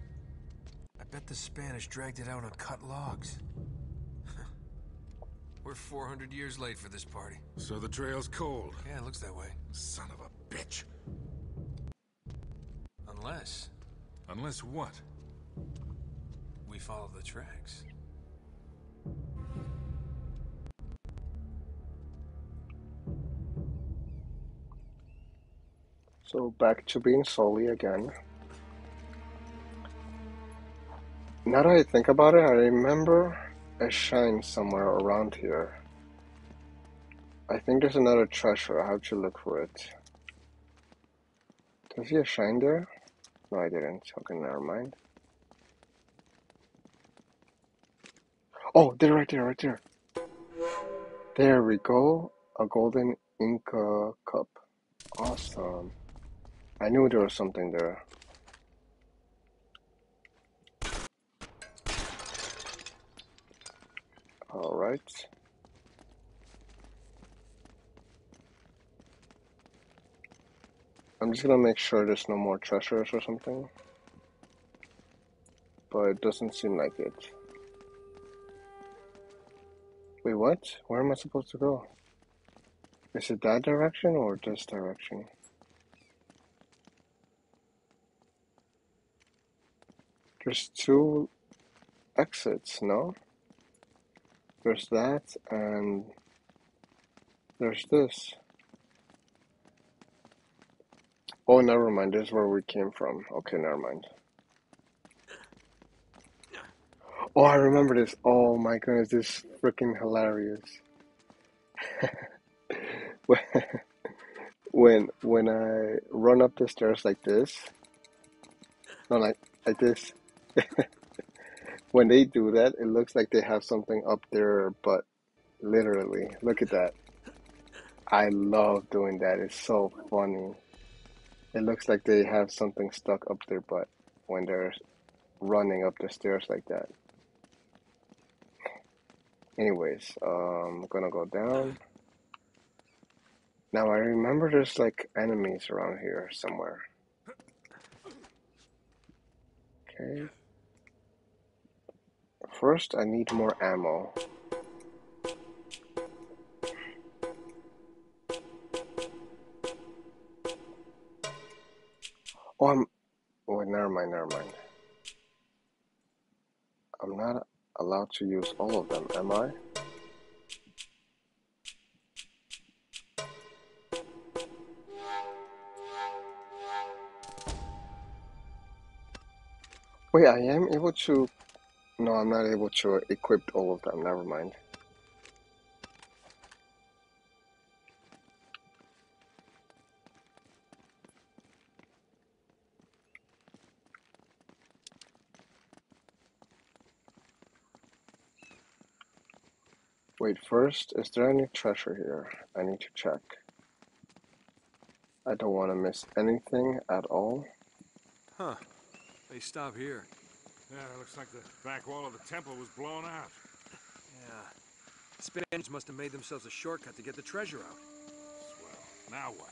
Speaker 4: I bet the Spanish dragged it out on cut logs. We're 400 years late for this party.
Speaker 5: So the trail's cold.
Speaker 4: Yeah, it looks that way.
Speaker 5: Son of a bitch.
Speaker 4: Unless
Speaker 5: Unless what?
Speaker 4: we follow the tracks.
Speaker 1: So back to being Sully again. Now that I think about it, I remember a shine somewhere around here. I think there's another treasure. I have to look for it. Does he a shine there? No, I didn't. Okay, never mind. Oh, they're right there, right there. There we go. A golden Inca cup. Awesome. I knew there was something there. All right. I'm just gonna make sure there's no more treasures or something. But it doesn't seem like it. Wait, what? Where am I supposed to go? Is it that direction or this direction? There's two exits, no? There's that and there's this. Oh, never mind. This is where we came from. Okay, never mind. Oh, I remember this. Oh my goodness, this is freaking hilarious. when when I run up the stairs like this, no, like like this. When they do that, it looks like they have something up their butt. Literally, look at that. I love doing that. It's so funny. It looks like they have something stuck up their butt when they're running up the stairs like that. Anyways, um, I'm gonna go down. Now I remember there's like enemies around here somewhere. Okay. First, I need more ammo. Oh, I'm. Wait, never mind, never mind. I'm not allowed to use all of them, am I? Wait, I am able to. No, I'm not able to equip all of them, never mind. Wait, first, is there any treasure here? I need to check. I don't want to miss anything at all.
Speaker 4: Huh. They stop here.
Speaker 5: Yeah, it looks like the back wall of the temple was blown out.
Speaker 4: Yeah. the Spaniards must have made themselves a shortcut to get the treasure out.
Speaker 5: Swell. Now what?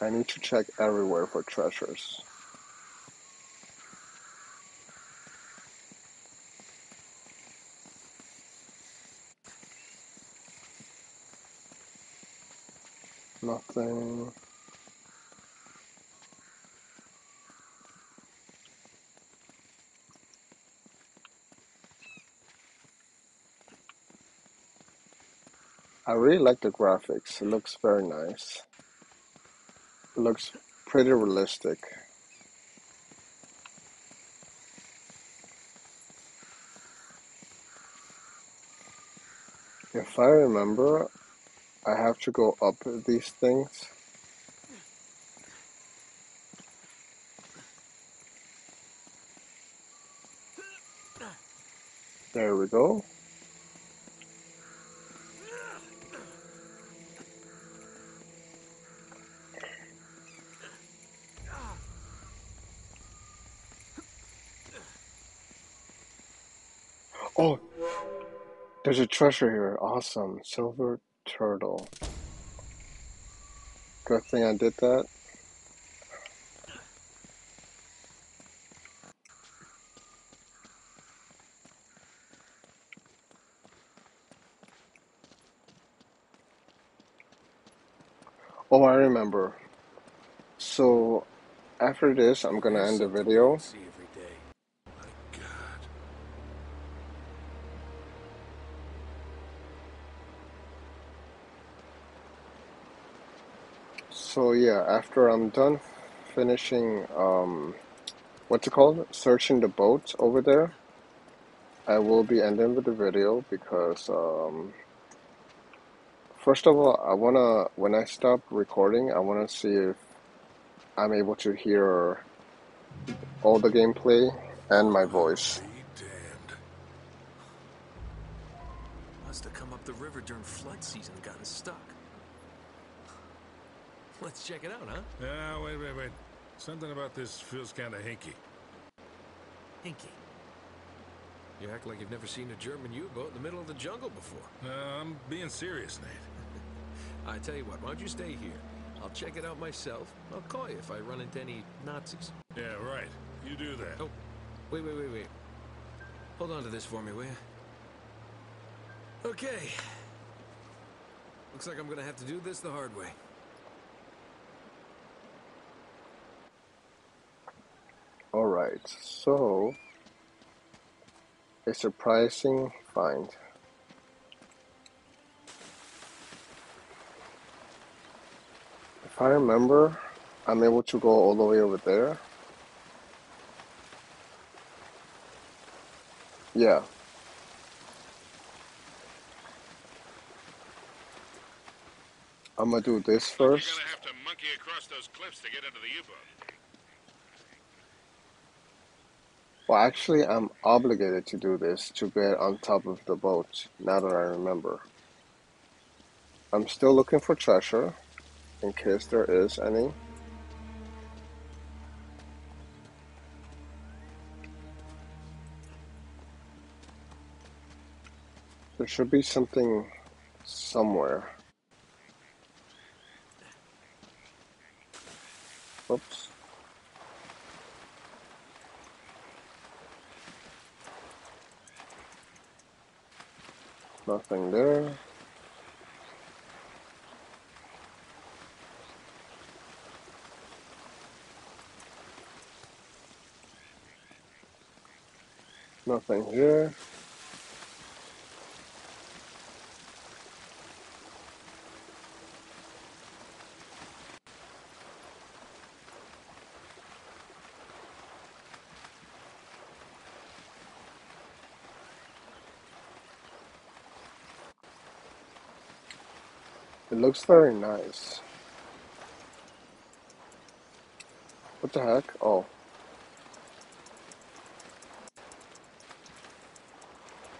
Speaker 1: I need to check everywhere for treasures. Nothing. I really like the graphics. It looks very nice. It looks pretty realistic. If I remember, I have to go up these things. There we go. There's a treasure here. Awesome. Silver turtle. Good thing I did that. Oh, I remember. So after this, I'm gonna end the video.
Speaker 3: I see every day.
Speaker 5: My God.
Speaker 1: So yeah, after I'm done finishing, um, what's it called? Searching the boat over there, I will be ending with the video because, um, first of all, I wanna, when I stop recording, I wanna see if I'm able to hear all the gameplay and my voice.
Speaker 4: Must have come up the river during flood season and gotten stuck. Let's check it out, huh?
Speaker 5: Ah, wait, wait, wait. Something about this feels kind of hinky.
Speaker 4: Hinky. You act like you've never seen a German U-boat in the middle of the jungle before.
Speaker 5: No, I'm being serious, Nate.
Speaker 4: I tell you what, why don't you stay here? I'll check it out myself. I'll call you if I run into any Nazis.
Speaker 5: Yeah, right. You do that.
Speaker 4: Oh, wait, wait, wait, wait. Hold on to this for me, will you? Okay. Looks like I'm gonna have to do this the hard way.
Speaker 1: Alright, so a surprising find. If I remember, I'm able to go all the way over there. Yeah. I'm gonna do this first.
Speaker 5: You're gonna have to monkey across those cliffs to get into the U-boat.
Speaker 1: Well, actually, I'm obligated to do this to get on top of the boat, now that I remember. I'm still looking for treasure, in case there is any. There should be something somewhere. Oops. Nothing there. Nothing here. Looks very nice. What the heck? Oh.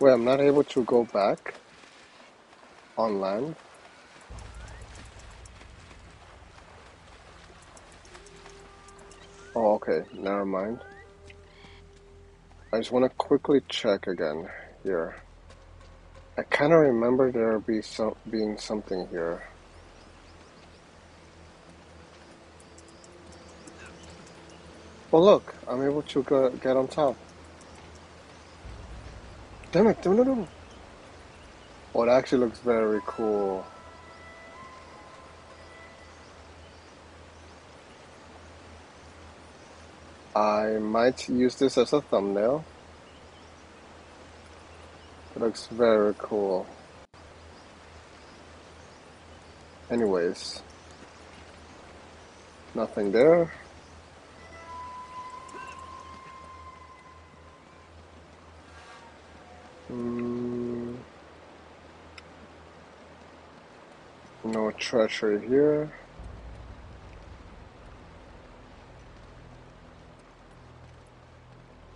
Speaker 1: Wait, I'm not able to go back on land. Oh, okay. Never mind. I just want to quickly check again here. I kind of remember there be so being something here. Well, look, I'm able to go, get on top. Damn it! Oh, it actually looks very cool. I might use this as a thumbnail. It looks very cool. Anyways, nothing there. Mm, no treasure here.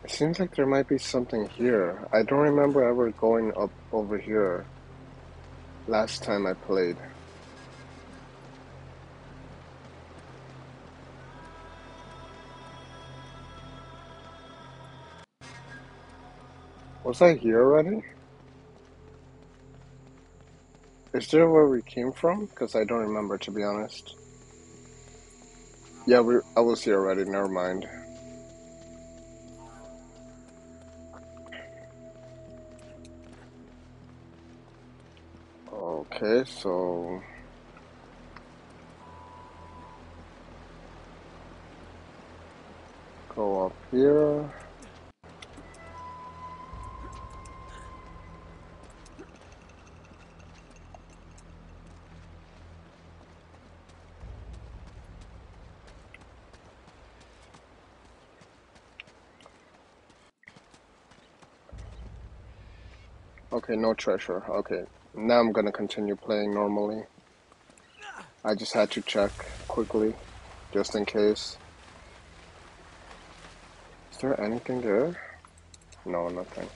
Speaker 1: It seems like there might be something here. I don't remember ever going up over here last time I played. Was I here already? Is there where we came from? Because I don't remember, to be honest. Yeah, we, I was here already, never mind. Okay, so... Go up here. Okay, no treasure. Okay, now I'm gonna continue playing normally. I just had to check quickly, just in case. Is there anything there? No, nothing.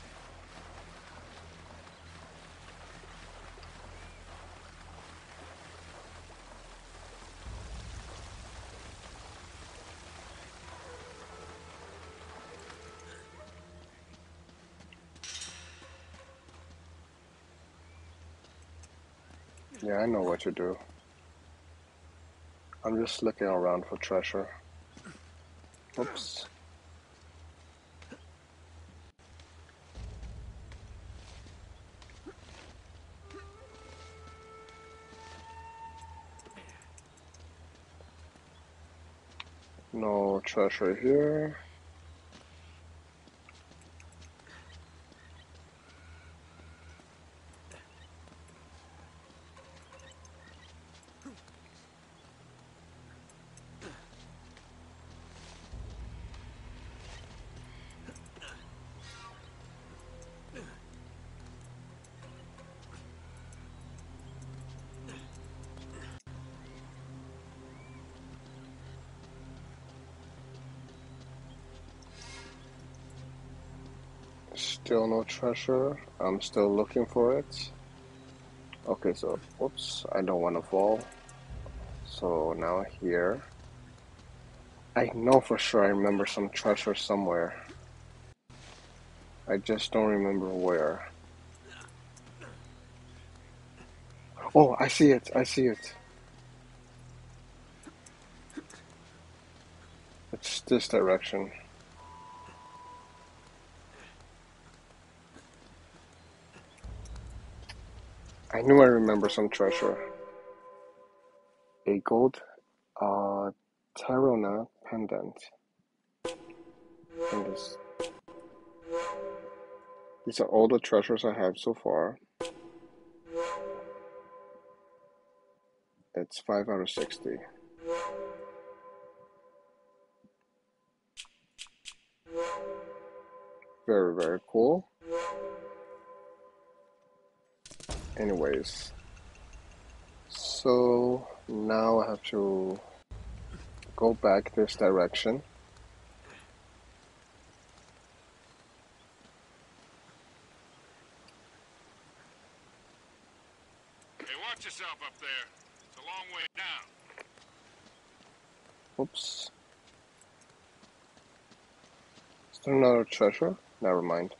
Speaker 1: I know what to do. I'm just looking around for treasure. Oops. No treasure here. Still no treasure. I'm still looking for it. Okay, so, whoops, I don't want to fall. So now here. I know for sure I remember some treasure somewhere. I just don't remember where. Oh, I see it. I see it. It's this direction. I knew I remember some treasure. A gold uh, Tairona pendant. And this. These are all the treasures I have so far. It's 5 out of 60. Very, very cool. Anyways, so now I have to go back this direction.
Speaker 5: Hey, watch yourself up there. It's a long way down.
Speaker 1: Oops. Is there another treasure? Never mind.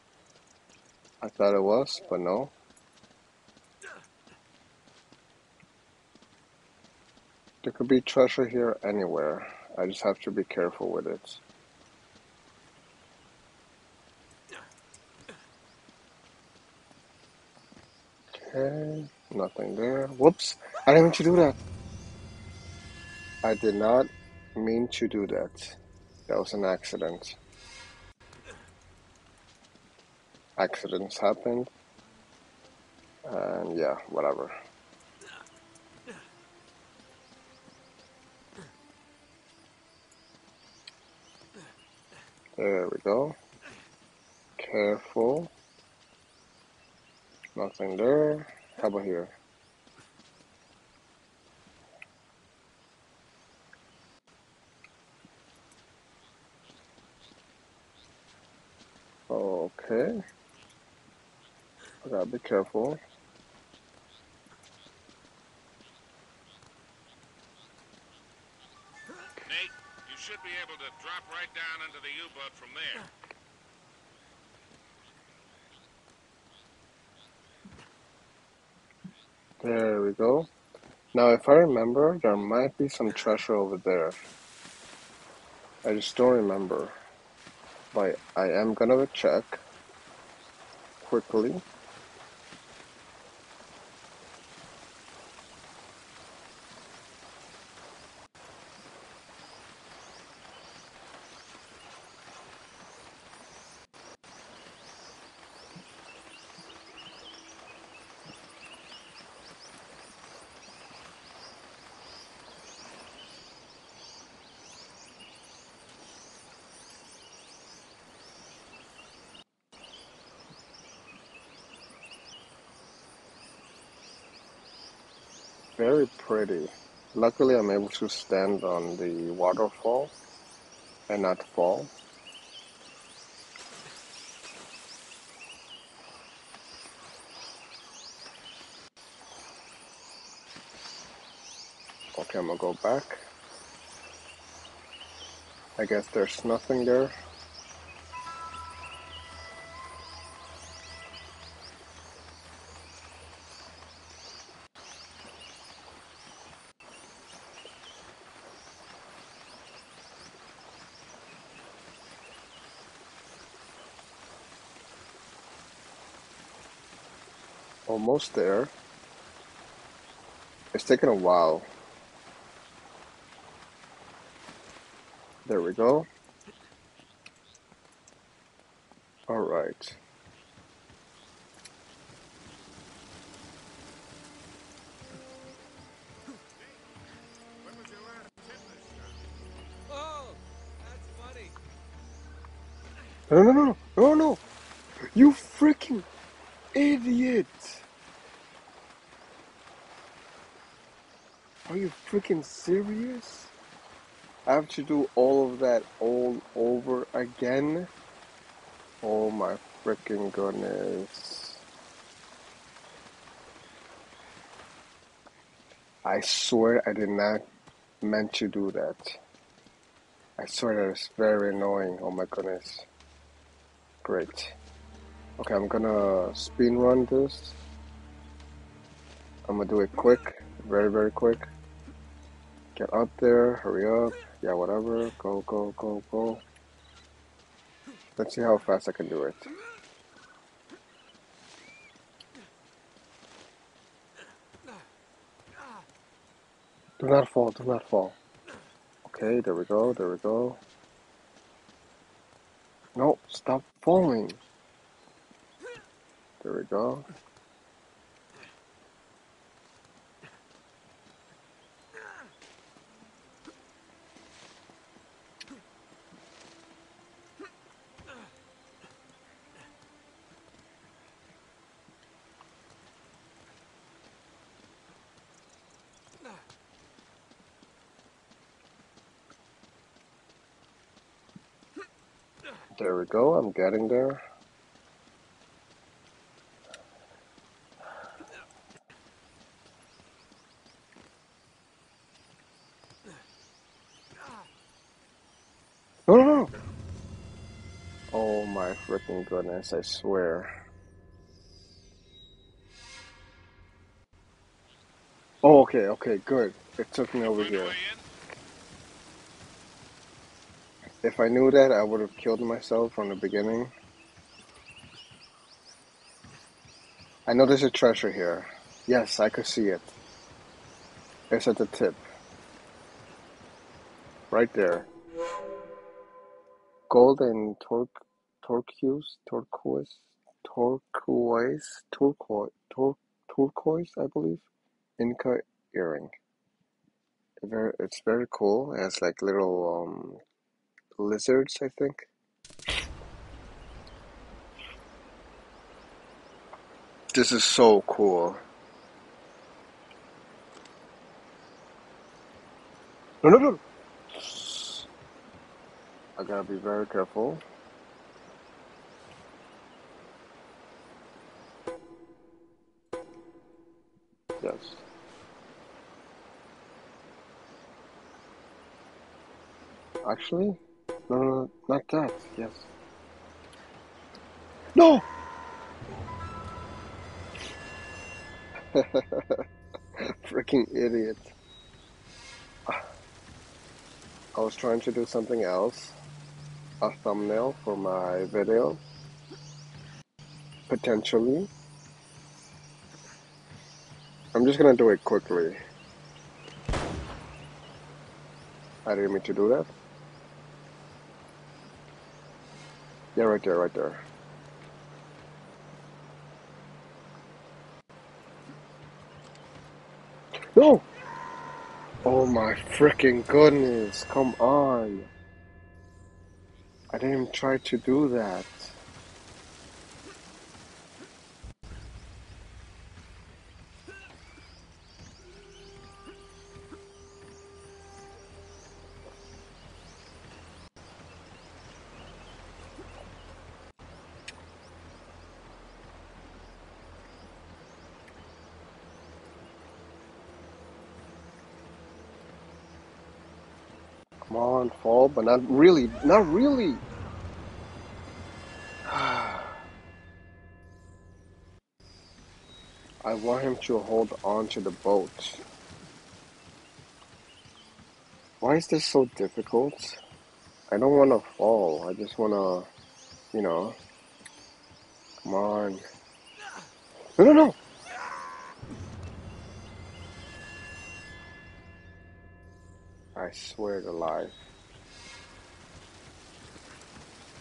Speaker 1: I thought it was, but no. Could be treasure here anywhere. I just have to be careful with it. Okay, nothing there. Whoops, I didn't mean to do that. I did not mean to do that. That was an accident. Accidents happen. And yeah, whatever. There we go. Careful. Nothing there. How about here? Okay. I gotta be careful.
Speaker 5: Nate, you should be able to drop right down into the U-boat from there.
Speaker 1: There we go. Now, if I remember, there might be some treasure over there. I just don't remember. But I am gonna check quickly. Very pretty. Luckily, I'm able to stand on the waterfall and not fall. Okay, I'm gonna go back. I guess there's nothing there. Almost there. It's taking a while. There we go. All right. No, no, no! You freaking idiot! Are you freaking serious? To do all of that all over again? Oh my freaking goodness. I swear I did not meant to do that. I swear that is very annoying. Oh my goodness. Great. Okay, I'm gonna spin run this. I'm gonna do it quick, very, very quick. Get up there, hurry up. Yeah, whatever. Go, go, go, go. Let's see how fast I can do it. Do not fall, do not fall. Okay, there we go, there we go. No, stop falling. There we go. There we go, I'm getting there. No, no, no! Oh my freaking goodness, I swear. Oh, okay, okay, good. It took me over here. If I knew that, I would have killed myself from the beginning. I know there's a treasure here. Yes, I could see it. It's at the tip. Right there. Gold and tor- turquoise, turquoise, turquoise, turquoise, tur- turquoise, I believe. Inca earring. Very, it's very cool. It has like little um, lizards, I think. This is so cool. No, no, no. I gotta be very careful. Yes. Actually, no, no, no, not that. Yes. No! freaking idiot. I was trying to do something else. A thumbnail for my video. Potentially. I'm just gonna do it quickly. I didn't mean to do that. Yeah, right there, right there. No! Oh my freaking goodness, come on. I didn't even try to do that. But not really, not really. I want him to hold on to the boat. Why is this so difficult? I don't want to fall. I just want to, you know. Come on. No, no, no. I swear to life.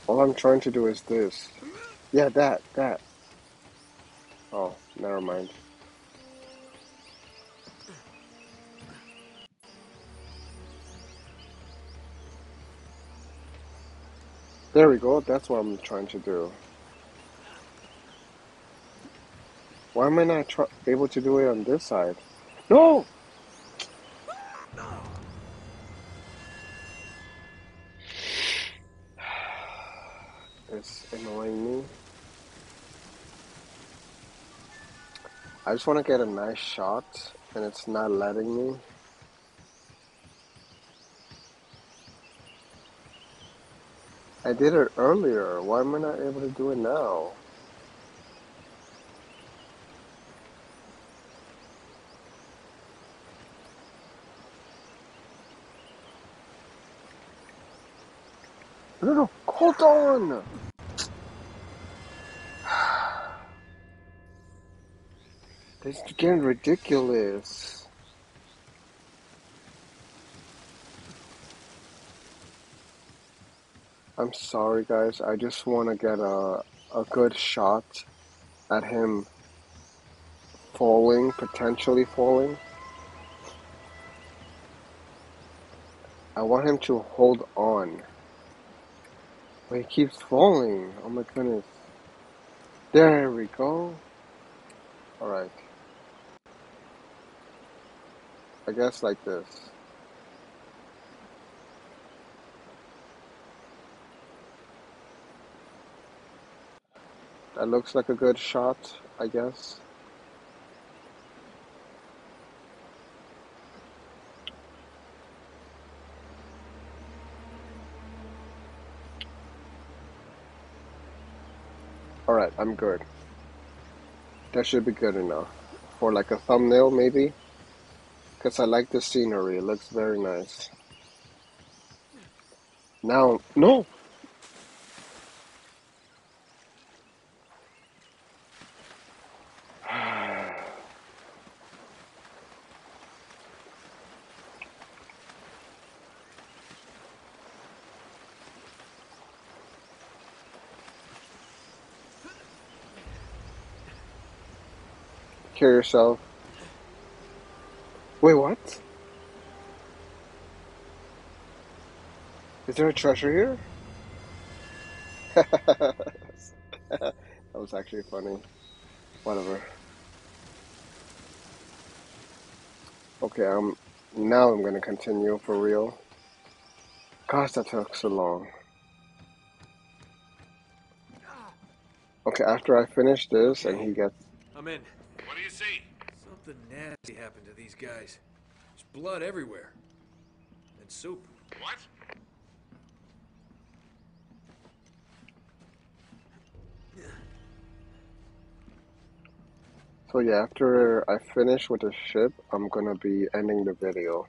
Speaker 1: All I'm trying to do is this. Yeah, that, that. Oh, never mind. There we go, that's what I'm trying to do. Why am I not able to do it on this side? No! I just want to get a nice shot, and it's not letting me. I did it earlier. Why am I not able to do it now? No, no, hold on! This is getting ridiculous. I'm sorry, guys. I just want to get a, a good shot at him falling, potentially falling. I want him to hold on. But he keeps falling. Oh my goodness. There we go. Alright. I guess like this. That looks like a good shot, I guess. Alright, I'm good. That should be good enough. For like a thumbnail, maybe? Because I like the scenery, it looks very nice. Now, no! Kill yourself. Wait, what? Is there a treasure here? that was actually funny. Whatever. Okay, um, now I'm gonna continue for real. Gosh, that took so long. Okay, after I finish this and he gets
Speaker 4: I'm in. Something nasty happened to these guys. There's blood everywhere. And soup.
Speaker 5: What?
Speaker 1: So yeah, after I finish with the ship, I'm gonna be ending the video.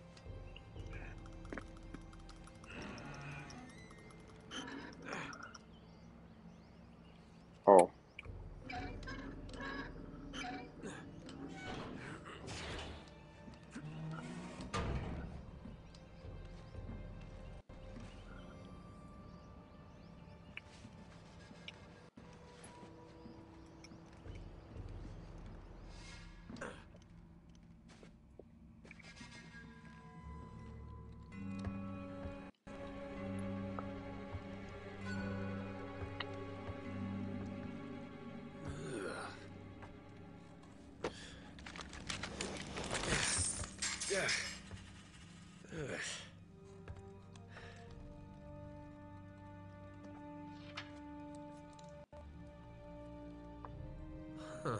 Speaker 3: Huh.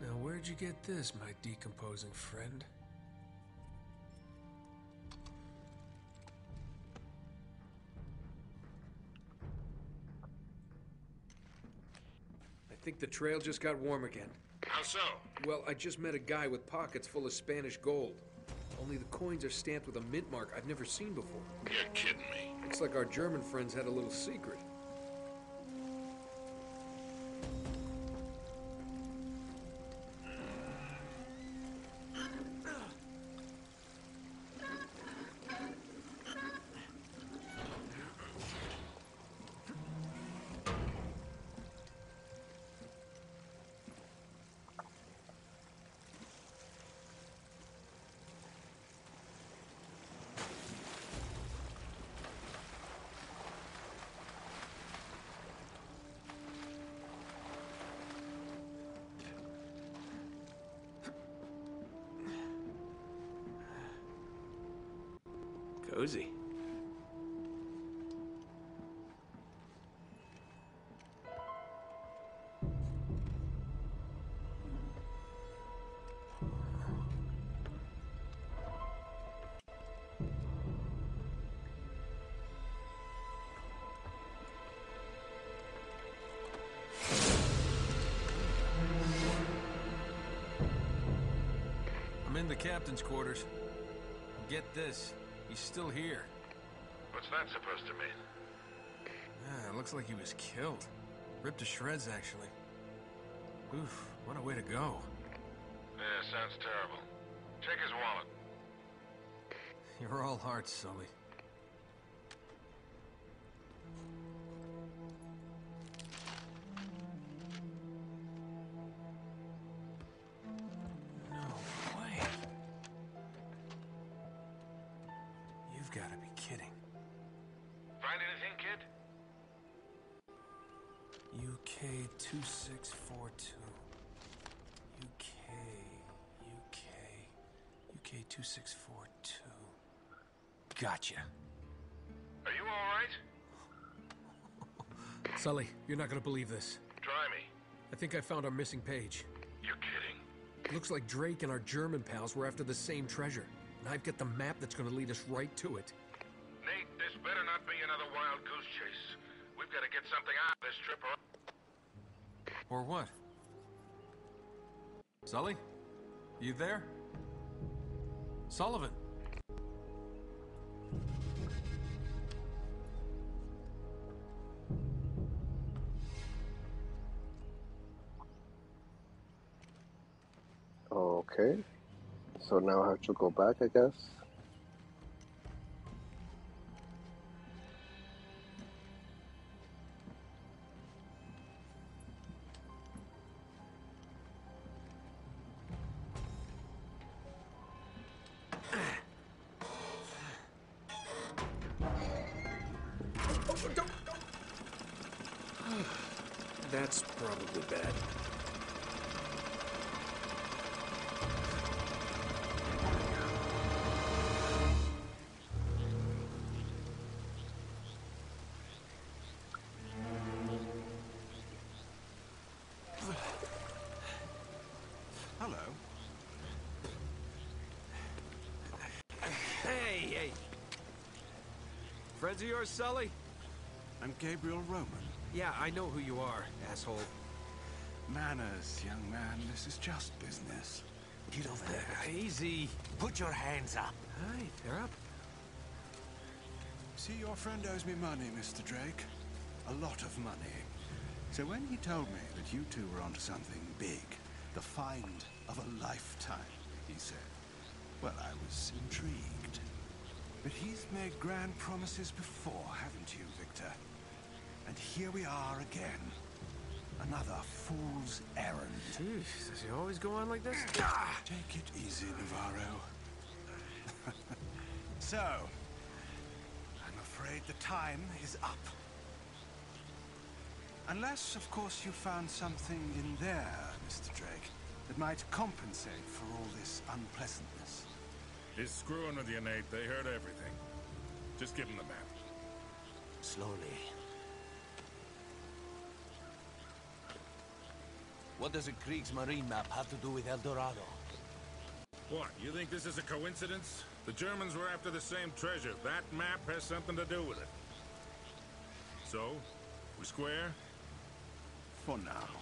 Speaker 3: Now, where'd you get this, my decomposing friend? I think the trail just got warm again.
Speaker 4: So?
Speaker 3: Well, I just met a guy with pockets full of Spanish gold. Only the coins are stamped with a mint mark I've never seen before.
Speaker 4: You're kidding me.
Speaker 3: Looks like our German friends had a little secret.
Speaker 6: In the captain's quarters. Get this. He's still here.
Speaker 4: What's that supposed to mean?
Speaker 6: Yeah, it looks like he was killed. Ripped to shreds, actually. Oof, what a way to go.
Speaker 4: Yeah, sounds terrible. Check his wallet.
Speaker 6: You're all hearts, Sully. Got to be kidding.
Speaker 4: Find anything, kid?
Speaker 6: UK 2642. UK, UK, UK 2642. Gotcha.
Speaker 4: Are you all right?
Speaker 3: Sully, you're not gonna believe this.
Speaker 4: Try me.
Speaker 3: I think I found our missing page.
Speaker 4: You're kidding.
Speaker 3: Looks like Drake and our German pals were after the same treasure. And I've got the map that's gonna lead us right to it.
Speaker 4: Nate, this better not be another wild goose chase. We've got to get something out of this trip or...
Speaker 6: Or what? Sully? You there? Sullivan?
Speaker 1: So now I have to go back, I guess.
Speaker 6: Of yours, Sully?
Speaker 7: I'm Gabriel Roman.
Speaker 3: Yeah, I know who you are, asshole.
Speaker 7: Manners, young man. This is just business.
Speaker 3: Get over there. Uh, easy.
Speaker 7: Put your hands up.
Speaker 3: Hey, they're up.
Speaker 7: See, your friend owes me money, Mr. Drake. A lot of money. So when he told me that you two were onto something big, the find of a lifetime, he said, well, I was intrigued. But he's made grand promises before, haven't you, Victor? And here we are again. Another fool's errand.
Speaker 3: Jeez, does he always go on like this? Ah!
Speaker 7: Take it easy, Navarro. so, I'm afraid the time is up. Unless, of course, you found something in there, Mr. Drake, that might compensate for all this unpleasantness.
Speaker 5: He's screwing with you, Nate. They heard everything. Just give him the map.
Speaker 7: Slowly. What does a Kriegsmarine map have to do with El Dorado?
Speaker 5: What, you think this is a coincidence? The Germans were after the same treasure. That map has something to do with it. So, we square?
Speaker 7: For now.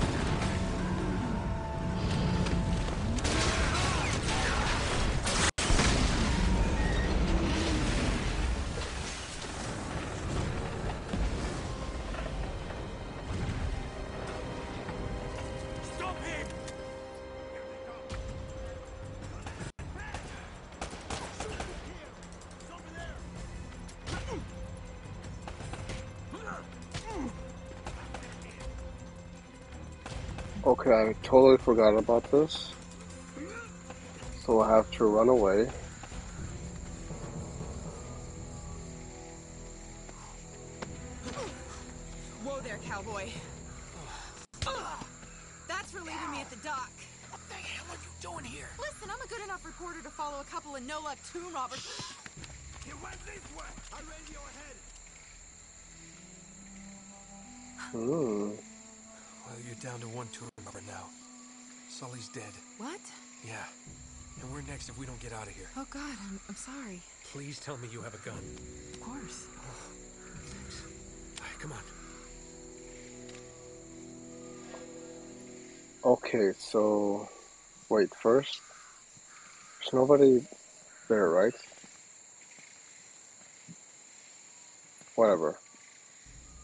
Speaker 1: Okay, I totally forgot about this. So I have to run away.
Speaker 3: Sully's dead.
Speaker 2: What?
Speaker 3: Yeah. And we're next if we don't get out of here.
Speaker 2: Oh God, I'm, I'm sorry.
Speaker 3: Please tell me you have a gun.
Speaker 2: Of course.
Speaker 3: Thanks. All right, come on.
Speaker 1: Okay, so wait, first there's nobody there, right? Whatever.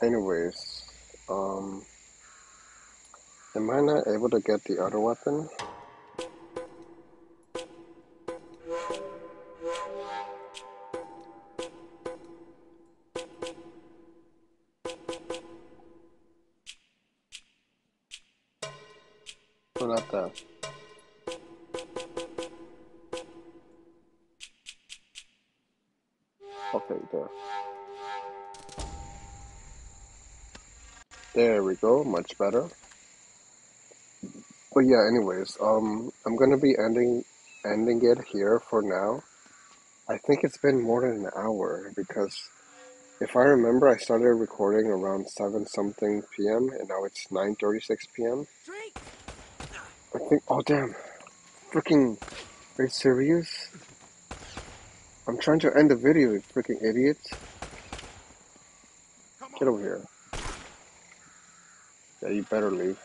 Speaker 1: Anyways, um am I not able to get the other weapon? Not that? Okay, there. There we go, much better. But yeah, anyways, um, I'm gonna be ending ending it here for now. I think it's been more than an hour because if I remember, I started recording around seven something p.m. and now it's nine thirty six p.m. I think. Oh damn! Freaking! Are you serious? I'm trying to end the video, you freaking idiots! Get over here. Yeah, you better leave.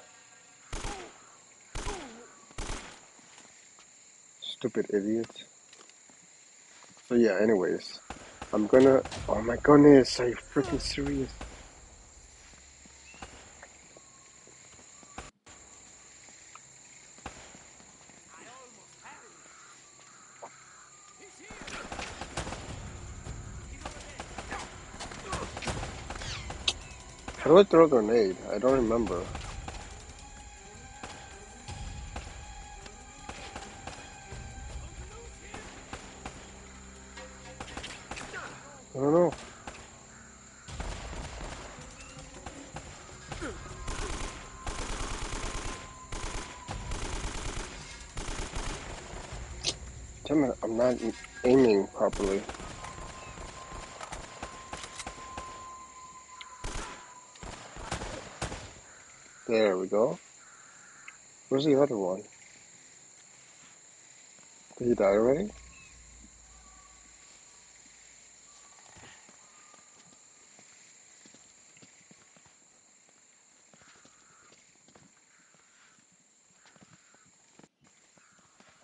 Speaker 1: Stupid idiots. So yeah, anyways, I'm gonna. Oh my goodness! Are you freaking serious? How do I throw a grenade? I don't remember. Where's the other one? Did he die already?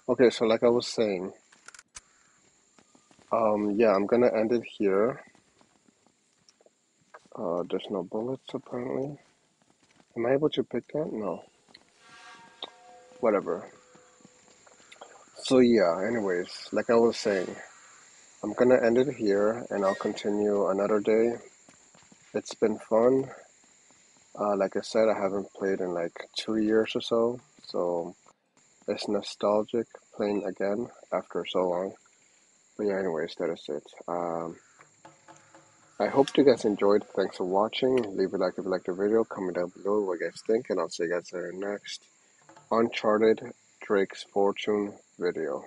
Speaker 1: Okay, so like I was saying, um, yeah, I'm gonna end it here. Uh, there's no bullets apparently. Am I able to pick that? No. Whatever. So yeah, anyways, like I was saying, I'm gonna end it here and I'll continue another day. It's been fun. Uh, like I said, I haven't played in like two years or so, so it's nostalgic playing again after so long. But yeah, anyways, that is it. Um, I hope you guys enjoyed. Thanks for watching. Leave a like if you liked the video. Comment down below what you guys think, and I'll see you guys in the next Uncharted Drake's Fortune video.